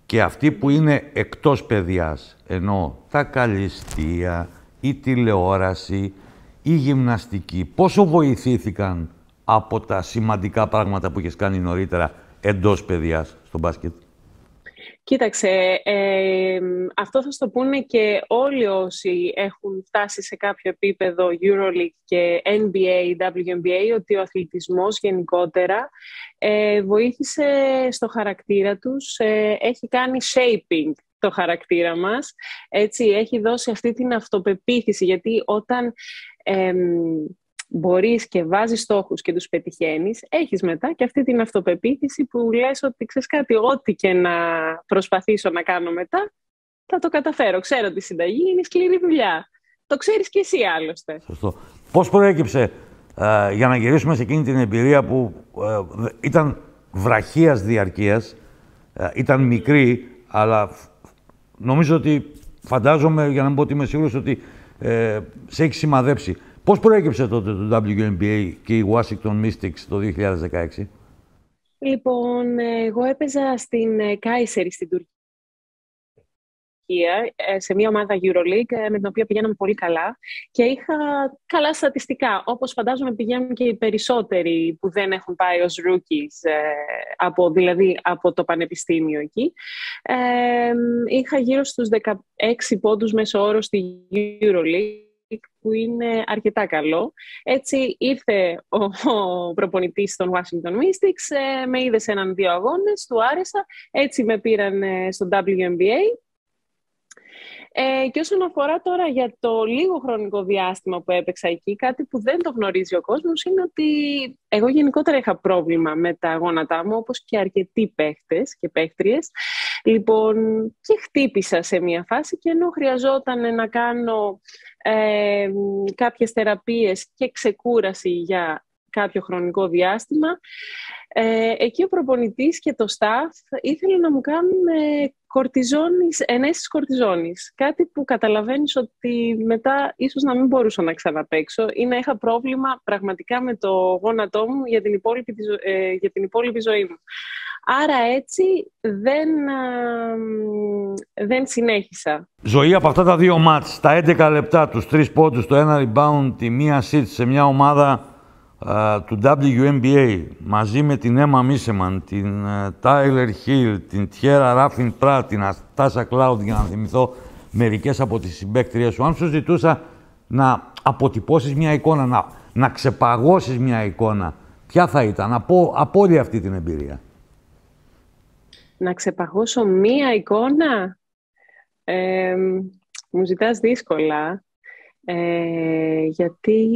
και αυτή που είναι εκτός παιδιάς, ενώ τα καλυστία, η τηλεόραση, η γυμναστική, πόσο βοηθήθηκαν από τα σημαντικά πράγματα που έχεις κάνει νωρίτερα εντός παιδιάς στο μπάσκετ; Κοίταξε, ε, αυτό θα στο πούνε και όλοι όσοι έχουν φτάσει σε κάποιο επίπεδο EuroLeague και NBA, WNBA, ότι ο αθλητισμός γενικότερα ε, βοήθησε στο χαρακτήρα τους, ε, έχει κάνει shaping το χαρακτήρα μας, έτσι, έχει δώσει αυτή την αυτοπεποίθηση, γιατί όταν εμ, μπορείς και βάζεις στόχους και τους πετυχαίνεις, έχεις μετά και αυτή την αυτοπεποίθηση που λες ότι ξέρεις κάτι, ό,τι και να προσπαθήσω να κάνω μετά, θα το καταφέρω. Ξέρω ότι η συνταγή είναι σκληρή δουλειά. Το ξέρεις και εσύ άλλωστε. Σωστό. Πώς προέκυψε, ε, για να γυρίσουμε σε εκείνη την εμπειρία που ε, δε- ήταν βραχίας διαρκείας, ε, ήταν μικρή, αλλά φ- νομίζω ότι, φαντάζομαι, για να μην πω ότι είμαι σίγουρος, ότι ε, σε έχει σημαδέψει. Πώς προέκυψε τότε το WNBA και η Washington Mystics το 2016? Λοιπόν, εγώ έπαιζα στην Κάισερη στην Τουρκία ε, σε μια ομάδα EuroLeague ε, με την οποία πηγαίναμε πολύ καλά και είχα καλά στατιστικά, όπως φαντάζομαι πηγαίνουν και οι περισσότεροι που δεν έχουν πάει ως rookies, ε, από, δηλαδή από το πανεπιστήμιο εκεί. είχα γύρω στους 16 πόντους μέσω όρο στη EuroLeague που είναι αρκετά καλό. Έτσι ήρθε ο, ο προπονητής των Washington Mystics, με είδες σε έναν-δύο αγώνες, του άρεσα, έτσι με πήραν στο WNBA ε, και όσον αφορά τώρα για το λίγο χρονικό διάστημα που έπαιξα εκεί, κάτι που δεν το γνωρίζει ο κόσμος είναι ότι εγώ γενικότερα είχα πρόβλημα με τα γόνατά μου, όπως και αρκετοί παίχτες και παίχτριες. Λοιπόν, και χτύπησα σε μια φάση και ενώ χρειαζόταν να κάνω ε, κάποιες θεραπείες και ξεκούραση για κάποιο χρονικό διάστημα, ε, εκεί ο προπονητής και το staff ήθελαν να μου κάνουν ε, κορτιζόνης, ενέσεις κορτιζόνης. Κάτι που καταλαβαίνεις ότι μετά ίσως να μην μπορούσα να ξαναπαίξω ή να είχα πρόβλημα πραγματικά με το γόνατό μου για την υπόλοιπη, ε, για την υπόλοιπη ζωή μου. Άρα έτσι δεν, δεν συνέχισα. Ζωή από αυτά τα δύο μάτς, τα 11 λεπτά, τους τρεις πόντους, το ένα rebound, τη μία sit σε μια ομάδα του WNBA μαζί με την Emma Μίσεμαν, την Tyler Hill, την Tierra Raffin Pratt, την Αστάσα Cloud, για να θυμηθώ μερικές από τις συμπαίκτριες σου, αν σου ζητούσα να αποτυπώσεις μια εικόνα, να, να ξεπαγώσεις μια εικόνα, ποια θα ήταν από, από όλη αυτή την εμπειρία; Να ξεπαγώσω μία εικόνα, ε, μου ζητάς δύσκολα. Ε, γιατί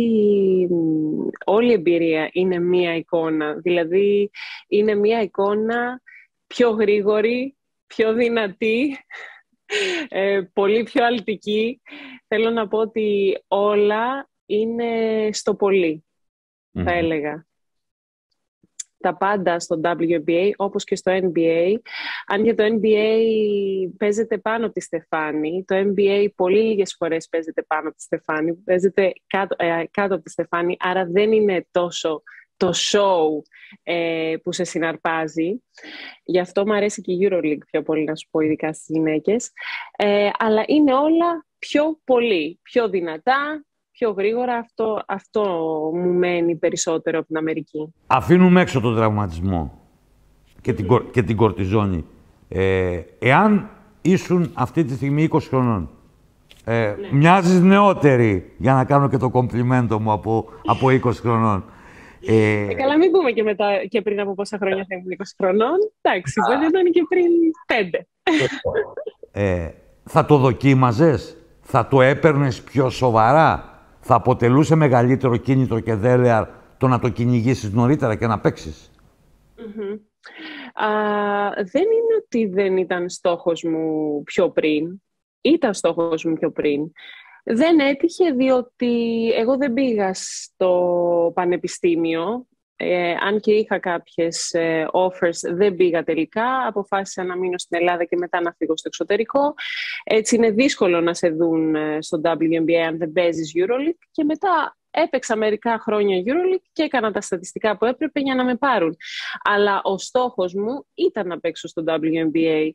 όλη η εμπειρία είναι μία εικόνα. Δηλαδή, είναι μία εικόνα πιο γρήγορη, πιο δυνατή, ε, πολύ πιο αλτική. Θέλω να πω ότι όλα είναι στο πολυ θα έλεγα τα πάντα στο WNBA όπως και στο NBA. Αν για το NBA παίζεται πάνω από τη Στεφάνη, το NBA πολύ λίγες φορές παίζεται πάνω από τη Στεφάνη, παίζεται κάτω, ε, κάτω από τη Στεφάνη, άρα δεν είναι τόσο το show ε, που σε συναρπάζει. Γι' αυτό μου αρέσει και η EuroLeague πιο πολύ, να σου πω, ειδικά στις γυναίκες. Ε, αλλά είναι όλα πιο πολύ, πιο δυνατά, πιο γρήγορα, αυτό, αυτό μου μένει περισσότερο από την Αμερική. Αφήνουμε έξω τον τραυματισμό και την, και την κορτιζόνη. Ε, εάν ήσουν αυτή τη στιγμή 20 χρονών, ε, ναι. μοιάζεις νεότερη, για να κάνω και το κομπλιμέντο μου από, από 20 χρονών. Ε, ε, καλά, μην πούμε και, μετά, και πριν από πόσα χρόνια θα ήμουν 20 χρονών. Εντάξει, δεν ήταν και πριν 5. Ε, θα το δοκίμαζες, θα το έπαιρνες πιο σοβαρά; Θα αποτελούσε μεγαλύτερο κίνητρο και δέλεαρ το να το κυνηγήσεις νωρίτερα και να παίξεις; δεν είναι ότι δεν ήταν στόχος μου πιο πριν. Ήταν στόχος μου πιο πριν. Δεν έτυχε διότι εγώ δεν πήγα στο πανεπιστήμιο ε, αν και είχα κάποιες ε, offers, δεν πήγα τελικά. Αποφάσισα να μείνω στην Ελλάδα και μετά να φύγω στο εξωτερικό. Έτσι είναι δύσκολο να σε δουν ε, στο WNBA αν δεν παίζεις EuroLeague. Και μετά έπαιξα μερικά χρόνια EuroLeague και έκανα τα στατιστικά που έπρεπε για να με πάρουν. Αλλά ο στόχος μου ήταν να παίξω στο WNBA.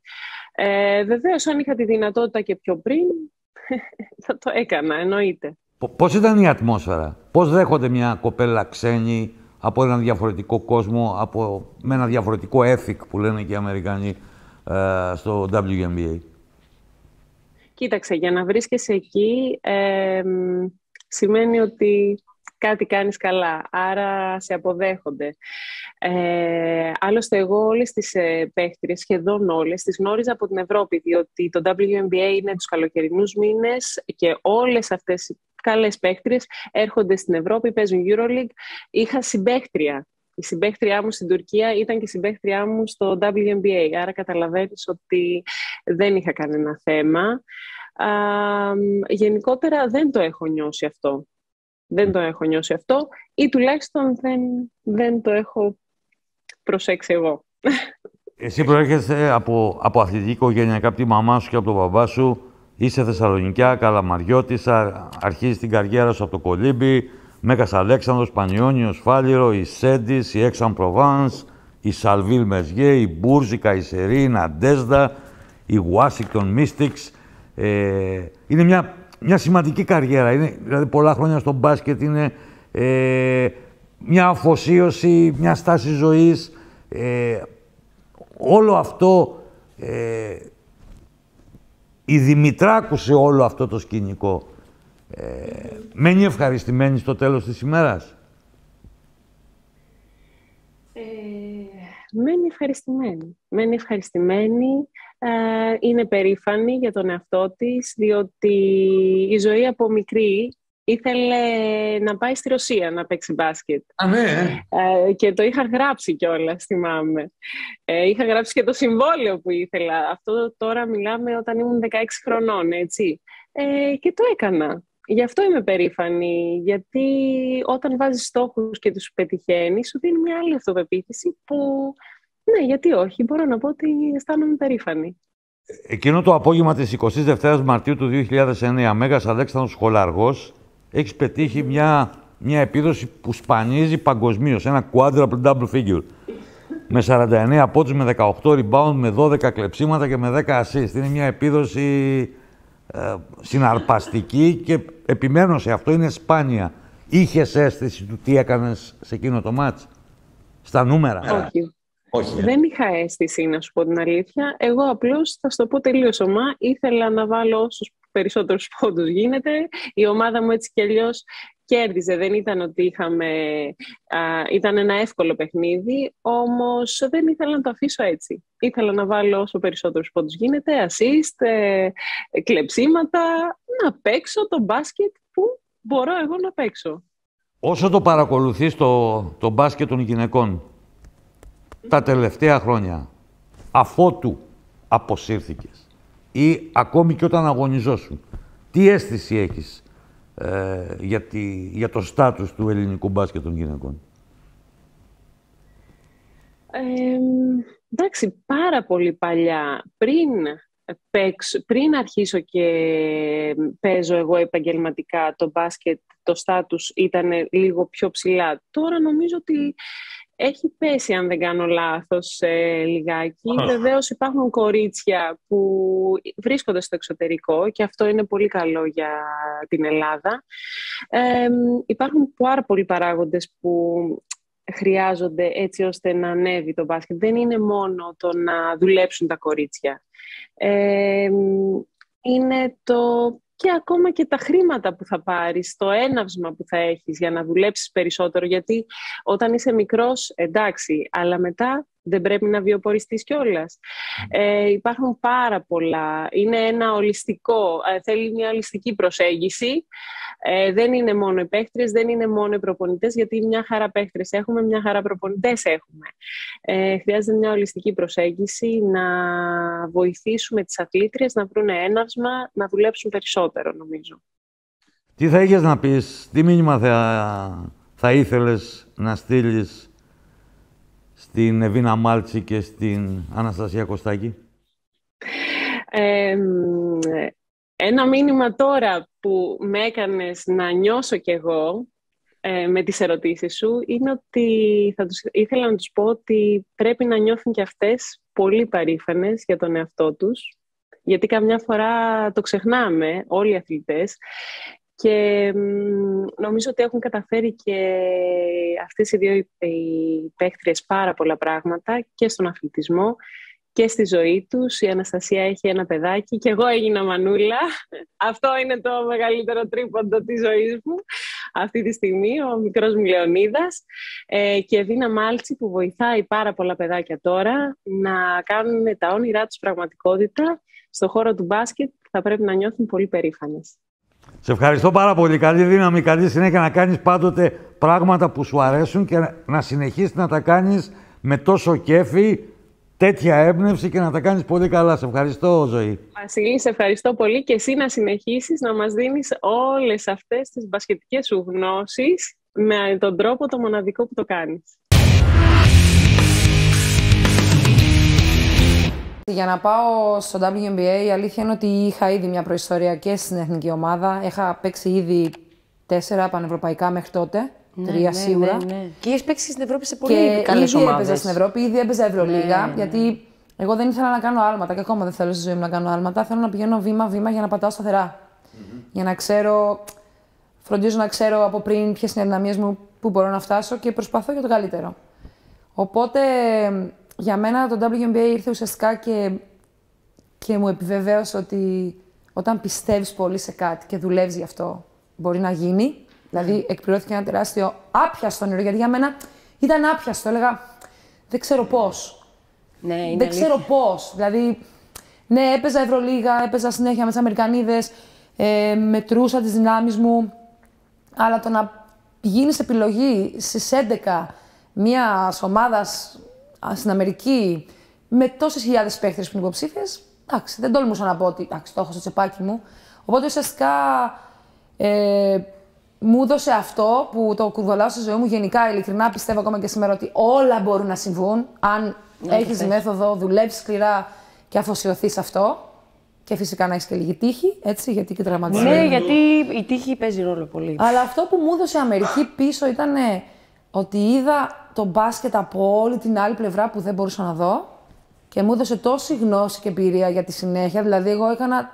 Ε, βεβαίως, αν είχα τη δυνατότητα και πιο πριν, θα το έκανα, εννοείται. Πώς ήταν η ατμόσφαιρα, πώς δέχονται μια κοπέλα ξένη από έναν διαφορετικό κόσμο, από, με ένα διαφορετικό ethic που λένε και οι Αμερικανοί ε, στο WNBA. Κοίταξε, για να βρίσκεσαι εκεί ε, σημαίνει ότι κάτι κάνεις καλά, άρα σε αποδέχονται. Ε, άλλωστε, εγώ όλες τις ε, παίχτριες, σχεδόν όλες, τις γνώριζα από την Ευρώπη, διότι το WNBA είναι τους καλοκαιρινούς μήνες και όλες αυτές καλές παίχτριες έρχονται στην Ευρώπη, παίζουν Euroleague. Είχα συμπαίχτρια. Η συμπαίχτριά μου στην Τουρκία ήταν και η συμπαίχτριά μου στο WNBA. Άρα καταλαβαίνεις ότι δεν είχα κανένα θέμα. Α, γενικότερα δεν το έχω νιώσει αυτό. Δεν το έχω νιώσει αυτό ή τουλάχιστον δεν, δεν το έχω προσέξει εγώ. Εσύ προέρχεσαι από, από αθλητική οικογένεια, από τη μαμά σου και από τον μπαμπά σου. Είσαι Θεσσαλονικιά, Καλαμαριώτης, αρχίζεις την καριέρα σου από το Κολύμπι, Μέγας Αλέξανδρος, Πανιόνιος, Φάλιρο, η Σέντης, η Έξαν Προβάνς, η Σαλβίλ Μεζιέ, η Μπούρζ, η Καϊσερή, η Ναντέσδα, η Washington Mystics. Ε, είναι μια, μια σημαντική καριέρα. Είναι, δηλαδή πολλά χρόνια στο μπάσκετ είναι ε, μια αφοσίωση, μια στάση ζωής. Ε, όλο αυτό, ε, η Δημητράκου σε όλο αυτό το σκηνικό, ε, μένει ευχαριστημένη στο τέλος της ημέρας; Ε, μένει ευχαριστημένη. Μένει ευχαριστημένη. Ε, είναι περήφανη για τον εαυτό της, διότι η ζωή από μικρή ήθελε να πάει στη Ρωσία να παίξει μπάσκετ. Α, ναι. Ε, και το είχα γράψει κιόλας, θυμάμαι. Ε, είχα γράψει και το συμβόλαιο που ήθελα. Αυτό τώρα μιλάμε όταν ήμουν 16 χρονών, έτσι. Ε, και το έκανα. Γι' αυτό είμαι περήφανη, γιατί όταν βάζεις στόχους και τους πετυχαίνεις, σου δίνει μια άλλη αυτοπεποίθηση που, ναι, γιατί όχι, μπορώ να πω ότι αισθάνομαι περήφανη. Εκείνο το απόγευμα της 22ης Μαρτίου του 2009, Μέγας Αλέξανδρος Σχολαργός, έχεις πετύχει μια, μια επίδοση που σπανίζει παγκοσμίως. Ένα quadruple double figure. Με 49 πόντους, με 18 rebound, με 12 κλεψίματα και με 10 assist. Είναι μια επίδοση ε, συναρπαστική και επιμένω σε αυτό, είναι σπάνια. Είχες αίσθηση του τι έκανες σε εκείνο το μάτς, στα νούμερα; Όχι. Όχι. Ε. Δεν είχα αίσθηση, να σου πω την αλήθεια. Εγώ απλώς, θα σου το πω τελείως ομά, ήθελα να βάλω όσους περισσότερους πόντους γίνεται. Η ομάδα μου έτσι κι αλλιώς κέρδιζε. Δεν ήταν ότι είχαμε... Α, ήταν ένα εύκολο παιχνίδι, όμως δεν ήθελα να το αφήσω έτσι. Ήθελα να βάλω όσο περισσότερους πόντους γίνεται, assist, ε, κλεψίματα, να παίξω το μπάσκετ που μπορώ εγώ να παίξω. Όσο το παρακολουθείς το, το μπάσκετ των γυναικών τα τελευταία χρόνια, αφότου αποσύρθηκες ή ακόμη και όταν αγωνιζόσουν, τι αίσθηση έχεις ε, για, για το στάτους του ελληνικού μπάσκετ των γυναικών; Ε, εντάξει, πάρα πολύ παλιά, πριν, πριν αρχίσω και παίζω εγώ επαγγελματικά το μπάσκετ, το στάτους ήταν λίγο πιο ψηλά. Τώρα νομίζω ότι έχει πέσει, αν δεν κάνω λάθος, ε, λιγάκι. Oh. Βεβαίως υπάρχουν κορίτσια που βρίσκονται στο εξωτερικό και αυτό είναι πολύ καλό για την Ελλάδα. Ε, υπάρχουν πάρα πολλοί παράγοντες που χρειάζονται έτσι ώστε να ανέβει το μπάσκετ. Δεν είναι μόνο το να δουλέψουν τα κορίτσια. Ε, είναι το και ακόμα και τα χρήματα που θα πάρεις, το έναυσμα που θα έχεις για να δουλέψεις περισσότερο, γιατί όταν είσαι μικρός, εντάξει, αλλά μετά δεν πρέπει να βιοποριστείς κιόλας. Ε, υπάρχουν πάρα πολλά. Είναι ένα ολιστικό, ε, θέλει μια ολιστική προσέγγιση. Ε, δεν είναι μόνο οι παίχτρες, δεν είναι μόνο οι προπονητές, γιατί μια χαρά παίχτρες έχουμε, μια χαρά προπονητές έχουμε. Ε, χρειάζεται μια ολιστική προσέγγιση, να βοηθήσουμε τις αθλήτριες να βρουν έναυσμα, να δουλέψουν περισσότερο, νομίζω. Τι θα είχες να πεις, τι μήνυμα θα, θα ήθελες να στείλεις στην Εβίνα Μάλτσι και στην Αναστασία Κωστάκη. ένα μήνυμα τώρα που με έκανες να νιώσω κι εγώ ε, με τις ερωτήσεις σου είναι ότι θα τους, ήθελα να τους πω ότι πρέπει να νιώθουν κι αυτές πολύ παρήφανες για τον εαυτό τους γιατί καμιά φορά το ξεχνάμε όλοι οι αθλητές και νομίζω ότι έχουν καταφέρει και αυτές οι δύο οι παίχτριες πάρα πολλά πράγματα και στον αθλητισμό και στη ζωή τους. Η Αναστασία έχει ένα παιδάκι και εγώ έγινα μανούλα. Αυτό είναι το μεγαλύτερο τρίποντο της ζωής μου αυτή τη στιγμή, ο μικρός μου Λεωνίδας. Ε, και Δίνα Μάλτσι που βοηθάει πάρα πολλά παιδάκια τώρα να κάνουν τα όνειρά τους πραγματικότητα στον χώρο του μπάσκετ θα πρέπει να νιώθουν πολύ περήφανες. Σε ευχαριστώ πάρα πολύ. Καλή δύναμη, καλή συνέχεια να κάνεις πάντοτε πράγματα που σου αρέσουν και να συνεχίσεις να τα κάνεις με τόσο κέφι, τέτοια έμπνευση και να τα κάνεις πολύ καλά. Σε ευχαριστώ, Ζωή. Βασίλη, σε ευχαριστώ πολύ και εσύ να συνεχίσεις να μας δίνεις όλες αυτές τις μπασκετικές σου γνώσεις με τον τρόπο το μοναδικό που το κάνεις. Για να πάω στο WNBA, η αλήθεια είναι ότι είχα ήδη μια προϊστορία και στην εθνική ομάδα. Είχα παίξει ήδη τέσσερα πανευρωπαϊκά μέχρι τότε. τρία σίγουρα. Ναι, ναι. Και έχει παίξει στην Ευρώπη σε πολύ Και καλές ήδη ομάδες. έπαιζα στην Ευρώπη, ήδη έπαιζα Ευρωλίγα. Ναι, γιατί εγώ δεν ήθελα να κάνω άλματα και ακόμα δεν θέλω στη ζωή μου να κάνω άλματα. Θέλω να πηγαίνω βήμα-βήμα για να πατάω σταθερά. Για να ξέρω, φροντίζω να ξέρω από πριν ποιες είναι οι αδυναμίες μου, πού μπορώ να φτάσω και προσπαθώ για το καλύτερο. Οπότε για μένα το WNBA ήρθε ουσιαστικά και, και μου επιβεβαίωσε ότι όταν πιστεύεις πολύ σε κάτι και δουλεύεις γι' αυτό, μπορεί να γίνει. Δηλαδή, εκπληρώθηκε ένα τεράστιο άπιαστο όνειρο, γιατί για μένα ήταν άπιαστο. Έλεγα, δεν ξέρω πώς. Ναι, είναι Δεν αλήθεια. ξέρω πώς. Δηλαδή, ναι, έπαιζα Ευρωλίγα, έπαιζα συνέχεια με τις Αμερικανίδες, ε, μετρούσα τις δυνάμεις μου. Αλλά το να γίνεις επιλογή στις 11 μιας ομάδας στην Αμερική με τόσες χιλιάδες παίχτες που είναι υποψήφιες, εντάξει, δεν τόλμουσα να πω ότι εντάξει, το έχω στο τσεπάκι μου. Οπότε ουσιαστικά ε, μου έδωσε αυτό που το κουρβολάω στη ζωή μου. Γενικά, ειλικρινά πιστεύω ακόμα και σήμερα ότι όλα μπορούν να συμβούν αν Ναι, έχεις το θες. μέθοδο, δουλεύεις σκληρά και αφοσιωθείς σε αυτό. Και φυσικά να έχεις και λίγη τύχη, έτσι, γιατί και τραυματισμό. Ναι, γιατί η τύχη παίζει ρόλο πολύ. Αλλά αυτό που μου έδωσε η Αμερική πίσω ήταν ε, ότι είδα το μπάσκετ από όλη την άλλη πλευρά που δεν μπορούσα να δω και μου έδωσε τόση γνώση και εμπειρία για τη συνέχεια. Δηλαδή, εγώ έκανα,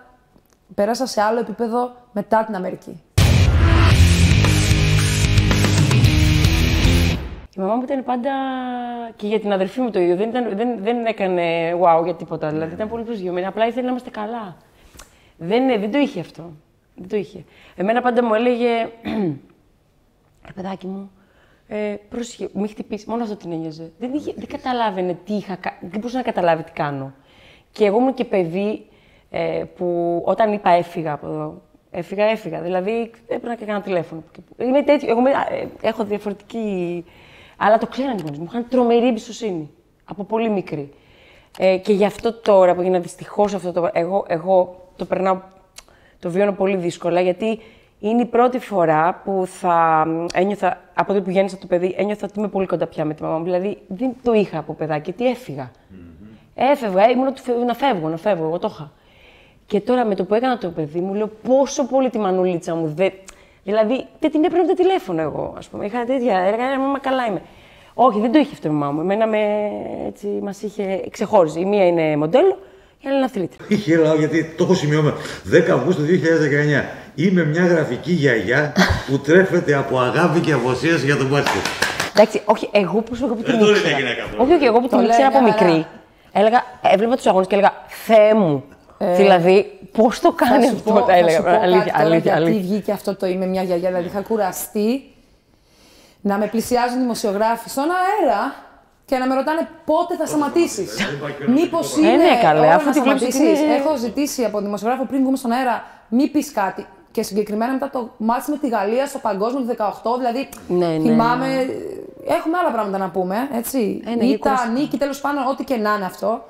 πέρασα σε άλλο επίπεδο μετά την Αμερική. Η μαμά μου ήταν πάντα και για την αδερφή μου το ίδιο. Δεν, ήταν, δεν, δεν έκανε wow για τίποτα. Δηλαδή ήταν πολύ προσγειωμένη. Απλά ήθελε να είμαστε καλά. Δεν, ναι, δεν το είχε αυτό. Δεν το είχε. Εμένα πάντα μου έλεγε. Ρε παιδάκι μου, ε, πρόσεχε, μη χτυπήσει. Μόνο αυτό την ένοιαζε. Δεν, είχε, δεν καταλάβαινε τι είχα κα- Δεν μπορούσε να καταλάβει τι κάνω. Και εγώ ήμουν και παιδί ε, που όταν είπα έφυγα από εδώ. Έφυγα, έφυγα. Δηλαδή έπαιρνα και έκανα τηλέφωνο. που και που. Είμαι τέτοιο. Εγώ είμαι, ε, έχω διαφορετική. Αλλά το ξέραν οι γονείς μου. Είχαν τρομερή εμπιστοσύνη. Από πολύ μικρή. Ε, και γι' αυτό τώρα που έγινα δυστυχώς αυτό το. Εγώ, εγώ το περνάω. Το βιώνω πολύ δύσκολα γιατί είναι η πρώτη φορά που θα ένιωθα, από τότε που γέννησα το παιδί, ένιωθα ότι είμαι πολύ κοντά πια με τη μαμά μου. Δηλαδή δεν το είχα από παιδάκι, γιατί έφυγα. Έφευγα, ήμουν ότι φεύγω, να φεύγω, να φεύγω, εγώ το είχα. Και τώρα με το που έκανα το παιδί μου, λέω πόσο πολύ τη μανουλίτσα μου. Δε... Δηλαδή δεν την έπαιρνε από το τηλέφωνο εγώ, ας πούμε. Είχα τέτοια, έλεγα, μάμα καλά είμαι. Όχι, δεν το είχε αυτό η μαμά μου. Εμένα με, έτσι, μας είχε ξεχώριζε. Η μία είναι μοντέλο, η άλλη είναι αθλήτρια. Γελάω γιατί το έχω σημειώμα. 10 Αυγούστου 2019. Είμαι μια γραφική γιαγιά που τρέφεται από αγάπη και αφοσίωση για τον μπάσκετ. Εντάξει, όχι, εγώ προσωπικά που την Δεν το είναι ήξερα. γυναίκα αυτό. Όχι, όχι, εγώ που Το την ήξερα λέει από μια χαρά. μικρή. Έλεγα, έβλεπα τους αγώνες και έλεγα Θεέ μου. Δηλαδή, πώς το κάνει Θα σου αυτό, πω, τα θα έλεγα. σου πω αλήθεια, κάτι τώρα, αλήθεια, γιατί αλήθεια. βγήκε αυτό το είμαι μια γιαγιά. Δηλαδή, είχα κουραστεί να με πλησιάζουν δημοσιογράφοι στον αέρα και να με ρωτάνε πότε θα σταματήσεις. Μήπως είναι. Ε, ναι, καλέ, ώρα αφού να τη βλέπεις ότι σταματήσεις. είναι- Έχω ζητήσει από δημοσιογράφο πριν βγούμε στον αέρα, μη πεις κάτι. Και συγκεκριμένα μετά το μάτς με τη Γαλλία στο Παγκόσμιο του 18, δηλαδή Ναι, ναι, θυμάμαι, έχουμε άλλα πράγματα να πούμε, έτσι. Ε, ναι, για Ήττα, κουραστικά. νίκη, τέλος πάντων, ό,τι και να είναι αυτό.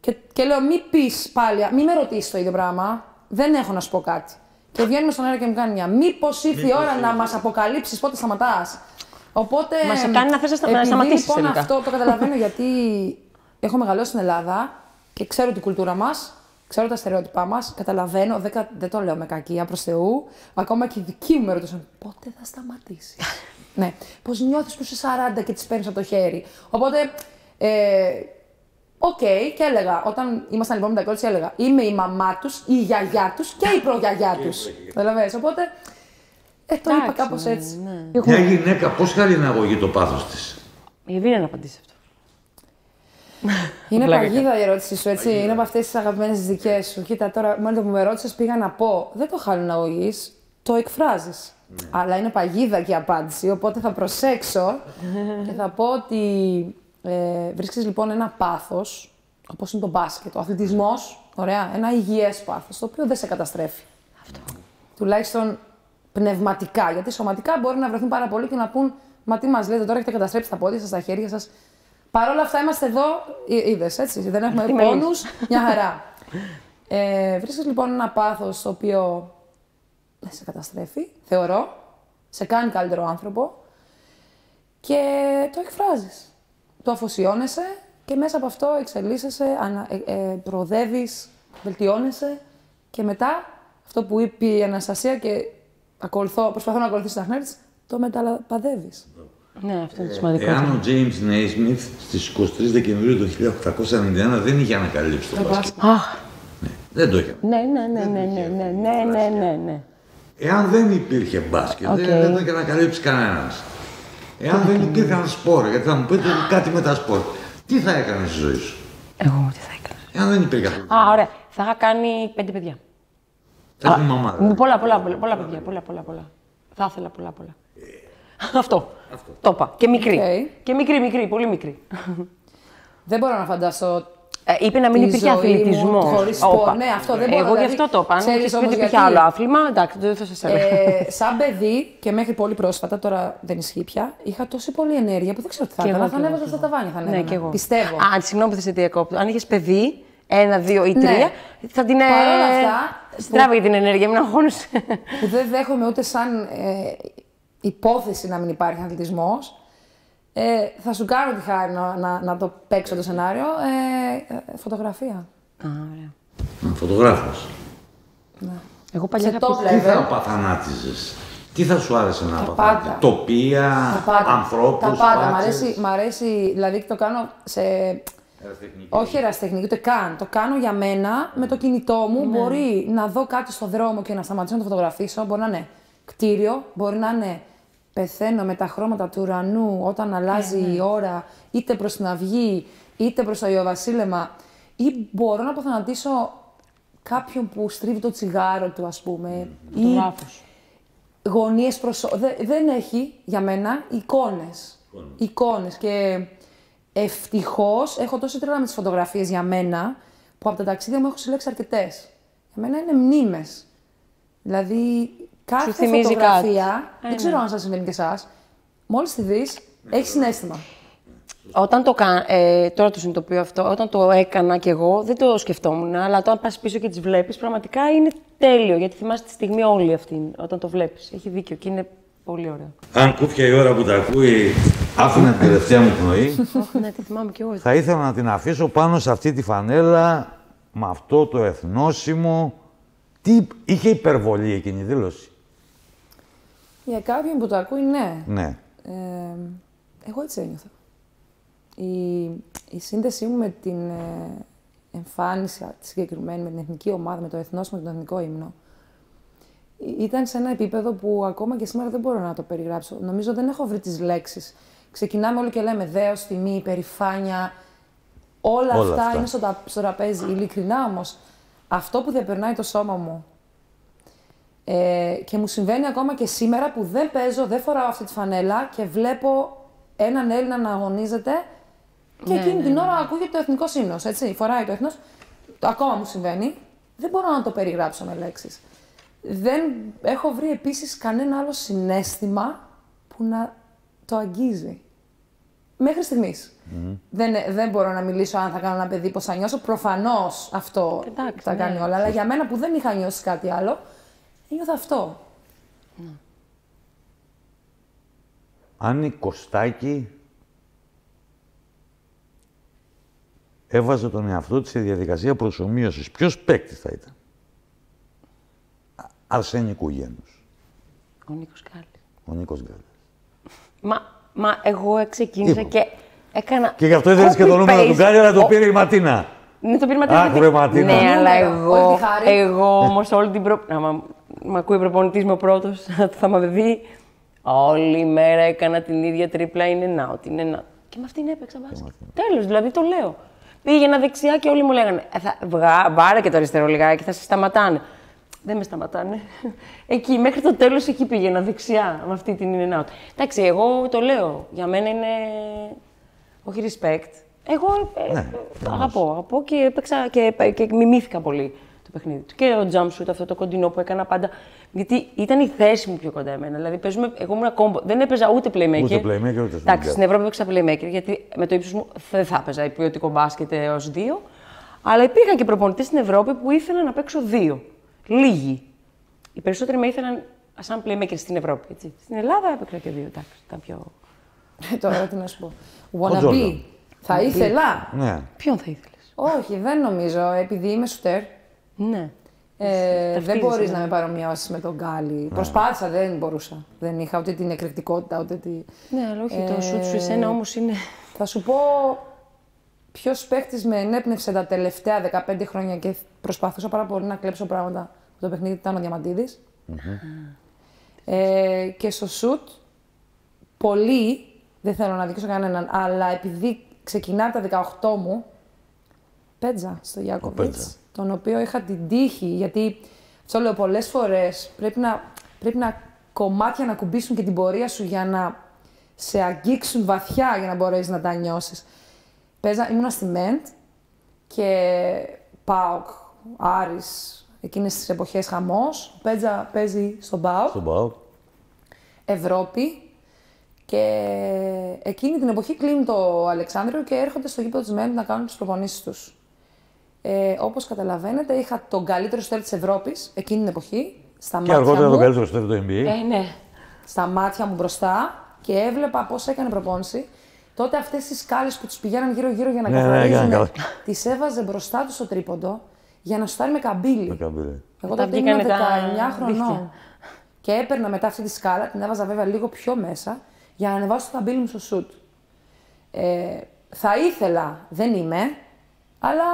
Και, και λέω, μη πεις πάλι, μη με ρωτήσεις το ίδιο πράγμα. Δεν έχω να σου πω κάτι. Και βγαίνουμε στον αέρα και μου κάνει μια. Μήπως ήρθε η ώρα να μας αποκαλύψεις πότε σταματάς. Οπότε. Μας κάνει να θες να στα- να επειδή σταματήσεις Λοιπόν, τελικά. αυτό το καταλαβαίνω γιατί έχω μεγαλώσει στην Ελλάδα και ξέρω την κουλτούρα μας, ξέρω τα στερεότυπά μας, καταλαβαίνω, δεν, κα- δεν το λέω με κακία προς Θεού. Ακόμα και οι δικοί μου με ρωτούσαν πότε θα σταματήσει; ναι. Πώς νιώθεις που είσαι 40 και τις παίρνεις από το χέρι; Οπότε. Ε, Οκ, και έλεγα, όταν ήμασταν λοιπόν με τα κόρτσια, έλεγα Είμαι η μαμά τους, η γιαγιά τους και η προγιαγιά τους. Καταλαβαίνεις, Οπότε. Ε, το είπα Εντάξει, κάπως ναι, έτσι. ναι. Μια γυναίκα πώς χάρη να αγωγεί το πάθος της; Η Εβίνα να απαντήσει αυτό. Είναι Πλάκα παγίδα η ερώτησή σου, έτσι. Είναι από αυτές τις αγαπημένες δικές σου. Κοίτα, τώρα, μόνο το που με ρώτησες, πήγα να πω. Δεν το χάνει να αγωγεί, το εκφράζεις. Αλλά είναι παγίδα και η απάντηση, οπότε θα προσέξω και θα πω ότι ε, βρίσκεις λοιπόν ένα πάθος, όπως είναι το μπάσκετ, ο αθλητισμός, ωραία, ένα υγιές πάθος, το οποίο δεν σε καταστρέφει. Αυτό. Τουλάχιστον πνευματικά. Γιατί σωματικά μπορεί να βρεθούν πάρα πολλοί και να πούν Μα τι μας λέτε τώρα, έχετε καταστρέψει τα πόδια σας, τα χέρια σας. Παρ' όλα αυτά είμαστε εδώ, είδες έτσι. Δεν έχουμε Τι με πόνους, μια χαρά. Ε, Βρίσκεις λοιπόν ένα πάθος το οποίο δεν σε καταστρέφει, θεωρώ. Σε κάνει καλύτερο άνθρωπο και το εκφράζεις. Το αφοσιώνεσαι και μέσα από αυτό εξελίσσεσαι, ανα, ε, ε, προοδεύεις, βελτιώνεσαι και μετά αυτό που είπε η Αναστασία και ακολουθώ, προσπαθώ να ακολουθήσω τα χνάρια της, το μεταλαμπαδεύεις. Ναι, αυτό είναι το σημαντικό. Εάν ο James Naismith στις 23 Δεκεμβρίου του 1891 δεν είχε ανακαλύψει το μπάσκετ. Αχ, Δεν το είχε. ναι, ναι, ναι, ναι, ναι, ναι, ναι, ναι, ναι, ναι. Εάν δεν υπήρχε μπάσκετ, Οκ. δεν, δεν το είχε ανακαλύψει κανένας. Εάν δεν υπήρχαν σπορ, γιατί θα μου πείτε κάτι με τα σπορ, τι θα έκανε στη ζωή σου; Εγώ τι θα έκανα. Εάν δεν υπήρχε αυτό. Α, ωραία. Θα είχα κάνει πέντε παιδιά. Θα έχουμε μαμά. δηλαδή. Πολλά, πολλά, πολλά, πολλά παιδιά. Πολλά, πολλά, πολλά. Θα ήθελα πολλά, πολλά. Αυτό. Το είπα. Και μικρή. Οκ. Και μικρή, μικρή, πολύ μικρή. Δεν μπορώ να φανταστώ Ε, είπε να μην τη υπήρχε ζωή μου αθλητισμός. χωρίς σπορ. Ναι, αυτό δεν μπορώ, Εγώ γι' δηλαδή, αυτό το είπα. Αν μου ξέρεις είχες πεις όμως ότι υπήρχε γιατί. άλλο άθλημα, εντάξει, δεν θα σα έλεγα. Ε, σαν παιδί και μέχρι πολύ πρόσφατα, τώρα δεν ισχύει πια, είχα τόση πολλή ενέργεια που δεν ξέρω τι θα Κι έκανα. εγώ, Θα κι εγώ, ανέβαζα κι στα εγώ. ταβάνια. Θα Ναι, ανέβαινα. και εγώ. Πιστεύω. Α, συγγνώμη που θα σε διακόπτω. Αν είχες παιδί, ένα, δύο ή Ναι. τρία, θα την. ε, Παρ' όλα αυτά, Στράβαγε την ενέργεια, μην αγχώνεσαι. που δεν δέχομαι ούτε σαν ε, υπόθεση να μην υπάρχει αθλητισμός. Ε, θα σου κάνω τη χάρη να, να, να το παίξω το σενάριο. Ε, ε, φωτογραφία. Α, ωραία. Φωτογράφος. Εγώ παλιά Σε είχα top πει. Τι level. θα παθανάτιζες; Τι θα σου άρεσε να Τα παθανάτιζες; πάντα. Τοπία, Τα πάντα. ανθρώπους, Τα πάντα. Μ' φάτσες. αρέσει, μ' αρέσει, δηλαδή το κάνω σε. Όχι ερασιτεχνική, ούτε καν. Το κάνω για μένα με το κινητό μου. Ναι. Μπορεί να δω κάτι στο δρόμο και να σταματήσω να το φωτογραφίσω. Μπορεί να είναι κτίριο, μπορεί να είναι πεθαίνω με τα χρώματα του ουρανού όταν αλλάζει Ναι, η ώρα, είτε προς την αυγή, είτε προς το Ιωβασίλεμα. Ή μπορώ να αποθανατήσω κάποιον που στρίβει το τσιγάρο του, ας πούμε. Ή Φωτογράφος. γωνίες προσώ... Δε- δεν έχει για μένα εικόνες. Εικόνες. Και ευτυχώς έχω τόσο τρέλα με τις φωτογραφίες για μένα, που από τα ταξίδια μου έχω συλλέξει αρκετές. Για μένα είναι μνήμες. Δηλαδή, κάθε θυμίζει φωτογραφία, κάτι. Ε, δεν ξέρω αν σας συμβαίνει και εσάς, μόλις τη δεις, έχεις συνέστημα. Όταν το κα... ε, τώρα το συνειδητοποιώ αυτό, όταν το έκανα κι εγώ, δεν το σκεφτόμουν, αλλά όταν πας πίσω και τις βλέπεις, πραγματικά είναι τέλειο, γιατί θυμάσαι τη στιγμή όλη αυτή, όταν το βλέπεις. Έχει δίκιο και είναι πολύ ωραίο. Αν κούφια η ώρα που τα ακούει, άφηνε την τελευταία μου πνοή. Αχ, ναι, τη θυμάμαι κι εγώ. Θα ήθελα να την αφήσω πάνω σε αυτή τη φανέλα με αυτό το εθνόσημο. Τι είχε υπερβολή εκείνη η δήλωση. Για κάποιον που το ακούει, ναι. Ναι. Ε, εγώ έτσι ένιωθα. Η, η σύνδεσή μου με την ε, εμφάνιση τη συγκεκριμένη, με την εθνική ομάδα, με το εθνόσημο και τον εθνικό ύμνο, ή- ήταν σε ένα επίπεδο που ακόμα και σήμερα δεν μπορώ να το περιγράψω. Νομίζω δεν έχω βρει τις λέξεις. Ξεκινάμε όλοι και λέμε δέος, τιμή, υπερηφάνεια. Όλα, Όλα αυτά, αυτά. είναι στο, τα- στο τραπέζι. Ειλικρινά όμως, αυτό που διαπερνάει το σώμα μου ε, και μου συμβαίνει ακόμα και σήμερα που δεν παίζω, δεν φοράω αυτή τη φανέλα και βλέπω έναν Έλληνα να αγωνίζεται και Ναι, εκείνη ναι, την ώρα ακούγεται το εθνικό ύμνο. Έτσι, φοράει το εθνό. Το ακόμα μου συμβαίνει. Δεν μπορώ να το περιγράψω με λέξεις. Δεν έχω βρει επίσης κανένα άλλο συνέστημα που να το αγγίζει. Μέχρι στιγμής. Δεν, δεν μπορώ να μιλήσω αν θα κάνω ένα παιδί πώς θα νιώσω. Προφανώς αυτό Εντάξει, θα ναι. κάνει όλα. Αλλά για μένα που δεν είχα νιώσει κάτι άλλο, ένιωθα αυτό. Αν η Κωστάκη έβαζε τον εαυτό της σε διαδικασία προσωμείωσης, ποιος παίκτη θα ήταν; Α- Αρσένικου γένους. Ο Νίκος Κάλλης. Ο Νίκος Γκάλης. Μα, μα εγώ ξεκίνησα Είπα. και έκανα. Και γι' αυτό ήθελες και το νούμερο του Γκάλη, αλλά το πήρε η Ματίνα. Ναι, το πήρε Αχ, ρε, Ματίνα. Ναι, αλλά Νούμερο, εγώ, όλη τη χάρη. εγώ όμως όλη την προ... Να, μα, μ' ακούει προπονητής με ο πρώτος, θα με δει. Όλη μέρα έκανα την ίδια τρίπλα, είναι out, είναι out. Και με αυτήν έπαιξα μπάσκετ. Τέλος, δηλαδή το λέω. Πήγαινα δεξιά και όλοι μου λέγανε ε, θα, βγα, Βάρε και το αριστερό λιγάκι, θα σε σταματάνε. Δεν με σταματάνε. Εκεί, μέχρι το τέλος, εκεί πήγαινα δεξιά με αυτή την in and out. Εντάξει, εγώ το λέω. Για μένα είναι. Όχι respect. Εγώ ε, Ναι, ε, αγαπώ, αγαπώ και έπαιξα και, και μιμήθηκα πολύ το παιχνίδι του. Και ο jump shoot, αυτό το κοντινό που έκανα πάντα. Γιατί ήταν η θέση μου πιο κοντά εμένα. Δηλαδή, παίζουμε, εγώ ήμουν κόμπο. Δεν έπαιζα ούτε playmaker. Ούτε playmaker, ούτε Εντάξει, στην στην Ευρώπη έπαιξα playmaker, γιατί με το ύψος μου δεν θα έπαιζα ποιοτικό μπάσκετ έως δύο. Αλλά υπήρχαν και προπονητές στην Ευρώπη που ήθελαν να παίξω δύο. Λίγοι. Οι περισσότεροι με ήθελαν σαν playmaker στην Ευρώπη. Έτσι. Στην Ελλάδα έπαιξα και δύο. Εντάξει, ήταν πιο. Ε, Τώρα τι να σου πω. Jordan. Wannabe. Θα ήθελα. Ναι. Ποιον θα ήθελες; Όχι, δεν νομίζω. Επειδή είμαι σουτέρ, Ναι. Ε, δεν Ταυτίζεσαι, μπορείς ναι. να με παρομοιώσει με τον Γκάλι. Προσπάθησα, δεν μπορούσα. Δεν είχα ούτε την εκρηκτικότητα, ούτε τη. Ναι, αλλά όχι, Ε, το σουτ σου εσένα όμως είναι. Θα σου πω ποιος παίχτης με ενέπνευσε τα τελευταία 15 χρόνια και προσπαθούσα πάρα πολύ να κλέψω πράγματα από το παιχνίδι ήταν ο διαμαντιδης Ε, και στο σουτ, πολύ, δεν θέλω να δείξω κανέναν, αλλά επειδή ξεκινά από τα 18 μου, Πέτζα στο Γιάκοβιτς, Πέτζα. Τον οποίο είχα την τύχη, γιατί αυτό λέω πολλές φορές, πρέπει να, πρέπει να κομμάτια να κουμπίσουν και την πορεία σου για να σε αγγίξουν βαθιά για να μπορέσεις να τα νιώσεις. Παίζα, ήμουνα στη Μεντ και ΠΑΟΚ, Άρης, εκείνες τις εποχές χαμός. Πέτζα παίζει στον ΠΑΟΚ. Στον ΠΑΟΚ. Ευρώπη και εκείνη την εποχή κλείνει το Αλεξάνδριο και έρχονται στο γήπεδο της ΜΕΝ να κάνουν τις προπονήσεις τους. Ε, όπως καταλαβαίνετε, είχα τον καλύτερο στέλ της Ευρώπης εκείνη την εποχή, στα Και μάτια αργότερα μου, το καλύτερο στο το NBA. Ε, ναι. στα μάτια μου μπροστά και έβλεπα πώς έκανε προπόνηση. Τότε αυτές τις σκάλες που τους πηγαίναν γύρω-γύρω για να Ναι, ναι, καθαρίζουν, έκανα καλά. τις έβαζε μπροστά τους στο τρίποντο για να σουτάρει με καμπύλη. Με καμπύλη. Εγώ Μετά τότε ήμουν 19 βγήκανε τα χρονών. δίχτυα. Και έπαιρνα μετά αυτή τη σκάλα, την έβαζα βέβαια λίγο πιο μέσα, για να ανεβάσω το καμπύλι μου στο σουτ. Ε, θα ήθελα, δεν είμαι, αλλά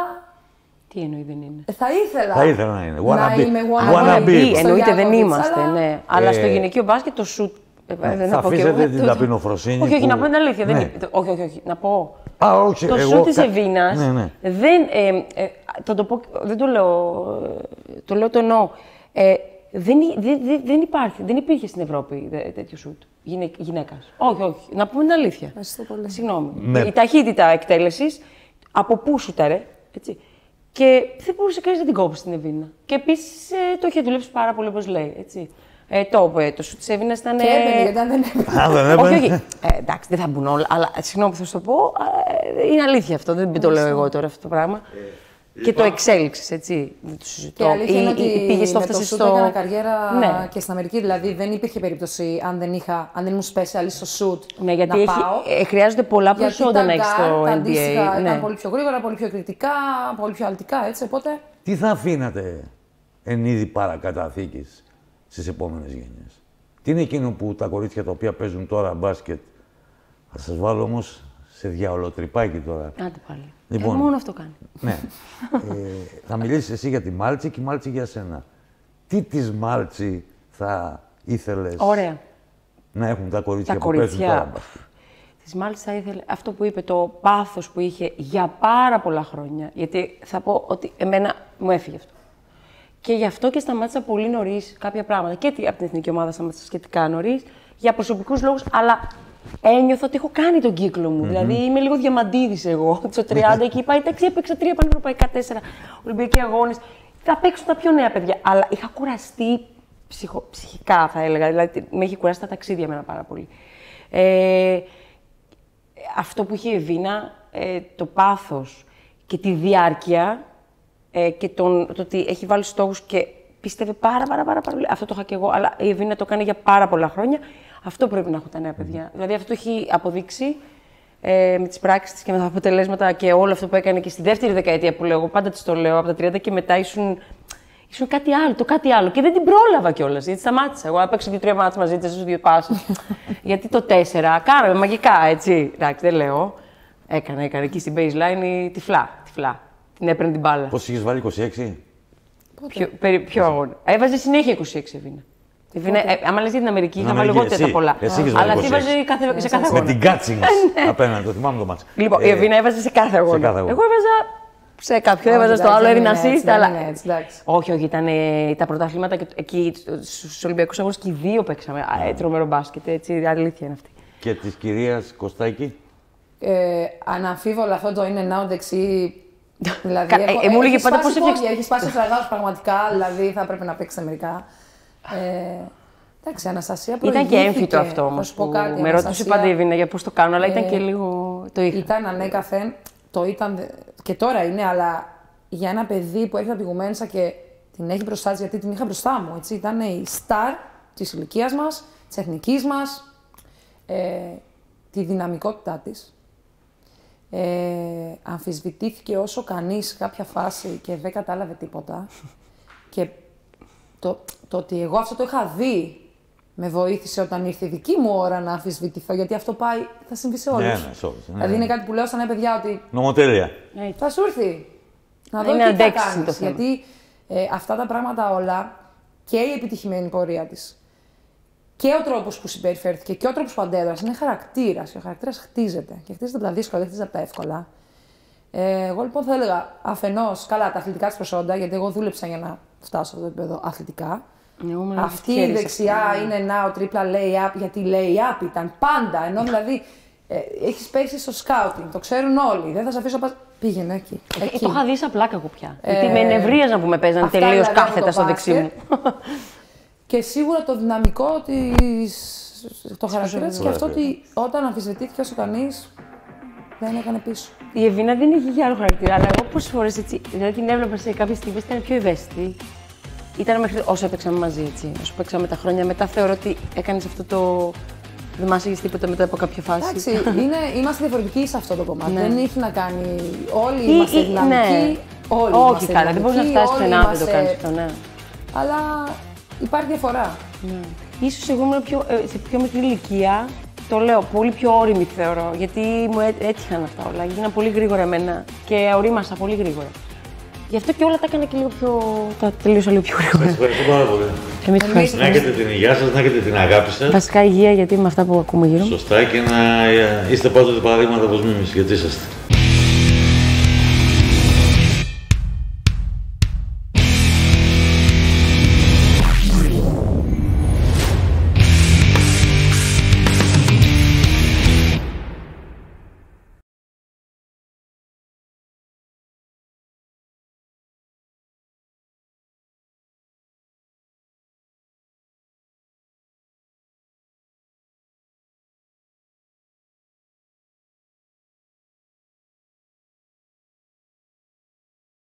Τι εννοεί δεν είναι; ε, θα ήθελα. Θα ήθελα να είναι. Να Wanna be. είμαι Wanna wanna be. be. στο Εννοείται δεν Γιάκοβιτς, είμαστε, αλλά- ναι. Αλλά στο Ε, γυναικείο μπάσκετ το σουτ. ε, δεν θα πω και αφήσετε εγώ, την το- ταπεινοφροσύνη Όχι, όχι, που- να πω την αλήθεια. δεν Ναι. είναι- Όχι, όχι, όχι. Να πω. Α, όχι, Το εγώ... σουτ της κα- Εβίνας Ναι, ναι. δεν. Ε, ε, θα το πω, δεν το λέω. ε, Το λέω το εννοώ. Ε, δεν, εί- δεν, δεν, δεν υπάρχει, δεν υπήρχε στην Ευρώπη δε- τέτοιο σουτ γυναίκας. Όχι, όχι. Να πούμε την αλήθεια. Ευχαριστώ πολύ. Συγγνώμη. Με- Η ταχύτητα εκτέλεσης, από πού σουτάρε, έτσι. Και δεν μπορούσε κανείς να την κόψει στην Εβίνα. Και επίσης το είχε δουλέψει πάρα πολύ, όπως λέει. Έτσι. Ε, το, ε, το σουτ της Εβίνα ήταν. Και έπαιρνε, γιατί αν δεν έπαιρνε. Α, δεν όχι, έπαιρνε. όχι. Ε, εντάξει, δεν θα μπουν όλα. Αλλά συγγνώμη που θα σου το πω, ε, είναι αλήθεια αυτό. Δεν το λέω εγώ τώρα αυτό το πράγμα. Και το εξέλιξες, έτσι. Δεν το συζητώ. Και η αλήθεια Ή- είναι ή- ότι ή πήγες στο με το φτάσε σουτ στο. έκανα καριέρα Ναι. και στην Αμερική. Δηλαδή δεν υπήρχε περίπτωση αν δεν, είχα, αν δεν ήμουν specialist στο σουτ Ναι, γιατί να έχει, πάω. ε, χρειάζονται πολλά Γιατί προσόντα τα να έχεις guard, στο τα NBA. αντίστοιχα Ναι. Ήταν πολύ πιο γρήγορα, πολύ πιο κριτικά, πολύ πιο αλτικά, έτσι. Οπότε Τι θα αφήνατε εν είδη παρακαταθήκης στις επόμενες γενιές; Τι είναι εκείνο που τα κορίτσια τα οποία παίζουν τώρα μπάσκετ, θα σας βάλω όμως σε διαολοτρυπάκι τώρα. Άντε πάλι. Λοιπόν. Ε, μόνο αυτό κάνει. ναι. ε, θα μιλήσεις εσύ για τη Μάλτσι και η Μάλτσι για σένα. Τι της Μάλτσι θα ήθελες Ωραία. να έχουν τα κορίτσια Τα που παίζουν τώρα κορίτσια. μπάσκετ; Της μάλιστα ήθελε αυτό που είπε, το πάθος που είχε για πάρα πολλά χρόνια. Γιατί θα πω ότι εμένα μου έφυγε αυτό. Και γι' αυτό και σταμάτησα πολύ νωρίς κάποια πράγματα. Και τι- από την εθνική ομάδα σταμάτησα σχετικά νωρίς, για προσωπικούς λόγους, αλλά ένιωθα ότι έχω κάνει τον κύκλο μου. Δηλαδή είμαι λίγο διαμαντίδης εγώ. Στο 30 εκεί είπα: Εντάξει, έπαιξα τρία πανευρωπαϊκά, τέσσερα Ολυμπιακοί αγώνες. Θα παίξουν τα πιο νέα παιδιά. Αλλά είχα κουραστεί ψυχο, ψυχικά, θα έλεγα. Δηλαδή με έχει κουράσει τα ταξίδια εμένα πάρα πολύ. Ε, αυτό που είχε η Εβίνα, ε, το πάθος και τη διάρκεια ε, και τον, το ότι έχει βάλει στόχους και πίστευε πάρα, πάρα, πάρα, πάρα πολύ. Αυτό το είχα και εγώ, αλλά η Εβίνα το κάνει για πάρα πολλά χρόνια. Αυτό πρέπει να έχουν τα νέα παιδιά. Δηλαδή αυτό το έχει αποδείξει ε, με τις πράξεις της και με τα αποτελέσματα και όλο αυτό που έκανε και στη δεύτερη δεκαετία που λέω, εγώ πάντα της το λέω, από τα 30 και μετά ήσουν, ήσουν κάτι άλλο, το κάτι άλλο. Και δεν την πρόλαβα κιόλας, γιατί σταμάτησα. Εγώ έπαιξα δύο-τρία μάτια μαζί της, στους δύο πάσει. γιατί το 4, κάναμε μαγικά, έτσι. Εντάξει, δεν λέω. Έκανα, έκανα εκεί στην baseline η τυφλά, τυφλά. Την έπαιρνε την μπάλα. Πώς είχες βάλει 26? Ποιο, περί, ποιο αγώνα. Έβαζε συνέχεια 26 Εβίνα. Η Εβίνα, ε, άμα λες για την Αμερική, Στην είχα βάλει Αμερική, λιγότερα εσύ. πολλά. Εσύ είχες Αλλά βάλει τι 26. βάζει κάθε, σε κάθε Με αγώνα. την Κάτσινγκ απέναντι, το θυμάμαι το μάτς. Λοιπόν, Ε, η Εβίνα έβαζε σε κάθε αγώνα. κάθε αγώνα. Εγώ έβαζα σε κάποιο, Όχι, έβαζα στο εντάξει, άλλο, δεν έδινα είναι έτσι, assist, δεν αλλά. είναι έτσι, εντάξει. Όχι, όχι, ήταν ε, τα πρωταθλήματα και εκεί στους Ολυμπιακούς Αγώνες και οι δύο παίξαμε. Α, ε, τρομερό μπάσκετ, έτσι, αλήθεια είναι αυτή. Και της κυρίας Κωστάκη; Ε, αναμφίβολα αυτό το είναι now δεξί. Δηλαδή, Κα- ε, ε, μου έλεγε πάντα πώς έφτιαξε- Έχει σπάσει ο τραγάδο πραγματικά, δηλαδή θα πρέπει να παίξει μερικά. Ε, εντάξει, η Αναστασία Ήταν και προηγήθηκε. έμφυτο αυτό Θα όμως. σου πω κάτι, η Με ρώτησε Αναστασία, πάντα η Εβίνα για πώς το κάνω, αλλά ήταν ε, και λίγο. Το είχα. Ήταν ανέκαθεν, το ήταν δε- και τώρα είναι, αλλά για ένα παιδί που έρχεται από τη Γουμένσα και την έχει μπροστά της, γιατί την είχα μπροστά μου, έτσι, ήταν η στάρ της ηλικίας μας, της εθνικής μας, ε, τη δυναμικότητά της. Ε, αμφισβητήθηκε όσο κανείς σε κάποια φάση και δεν κατάλαβε τίποτα. Και το, το ότι εγώ αυτό το είχα δει με βοήθησε όταν ήρθε η δική μου ώρα να αμφισβητηθώ, γιατί αυτό πάει, θα συμβεί σε όλους. Ναι, ναι, σε όλους, ναι, δηλαδή ναι. είναι κάτι που λέω σαν παιδιά ότι Νομοτέλεια. θα σου έρθει. Να δω Είναι τι θα αντέξεις κάνεις. το θέμα. Γιατί ε, αυτά τα πράγματα όλα και η επιτυχημένη πορεία της και ο τρόπος που συμπεριφέρθηκε και ο τρόπος που αντέδρασε είναι χαρακτήρας. Και ο χαρακτήρας χτίζεται. Και χτίζεται από τα δύσκολα, δεν χτίζεται από τα εύκολα. Ε, εγώ λοιπόν θα έλεγα αφενός, καλά, τα αθλητικά της προσόντα, γιατί εγώ δούλεψα για να φτάσω σε αυτό το επίπεδο αθλητικά. Ναι, εγώ ήμουν Αυτή η τυχερή σε δεξιά αυτό, ναι. είναι now τρίπλα lay-up, γιατί lay-up ήταν πάντα. Ενώ δηλαδή ε, έχεις πέσει στο σκάουτινγκ, το ξέρουν όλοι. Δεν θα σε αφήσω να πας... Πήγαινε εκεί. Ε, εκεί. το είχα δει σαν πλάκα εγώ πια. Ε, Γιατί με ενευρίαζαν που με παίζαν αυτά τελείως δηλαδή από κάθετα το στο δεξί μου. μπάσκετ. Και σίγουρα το δυναμικό της... το χαρακτήρα της και αυτό ότι όταν αμφισβητήθηκε όσο κανείς δεν έκανε πίσω. Η Εβίνα δεν έχει για άλλο χαρακτήρα, αλλά εγώ πόσες φορές έτσι. Δηλαδή την έβλεπα σε κάποιες στιγμές ήταν πιο ευαίσθητη. Ήταν μέχρι όσο έπαιξαμε μαζί έτσι. Όσο παίξαμε τα χρόνια μετά, θεωρώ ότι έκανες αυτό το. Δεν μας είχε τίποτα μετά από κάποια φάση. Εντάξει, είναι, είμαστε διαφορετικοί σε αυτό το κομμάτι. Ναι. Δεν έχει να κάνει. Όλοι Ή- είμαστε ή- δυναμικοί. ναι. Όλοι Όχι είμαστε καλά, δεν μπορείς να δυναμικοί, φτάσεις όλοι πουθενά να το είμαστε- κάνεις αυτό, ναι. Αλλά υπάρχει διαφορά. Ίσως εγώ ήμουν πιο, ε, σε πιο μικρή ηλικία, το λέω, πολύ πιο όρημη θεωρώ, γιατί μου έ- έτυχαν αυτά όλα. Έγινα πολύ γρήγορα εμένα και ορίμασα πολύ γρήγορα. Γι' αυτό και όλα τα έκανα και λίγο πιο. τα τελείωσα λίγο πιο γρήγορα. Ευχαριστώ πάρα πολύ. Εμείς Να ευχαριστούμε. έχετε την υγεία σας, να έχετε την αγάπη σας. Βασικά υγεία, γιατί με αυτά που ακούμε γύρω μου. Σωστά και να ε, είστε πάντοτε παραδείγματα όπως εμείς, γιατί είσαστε.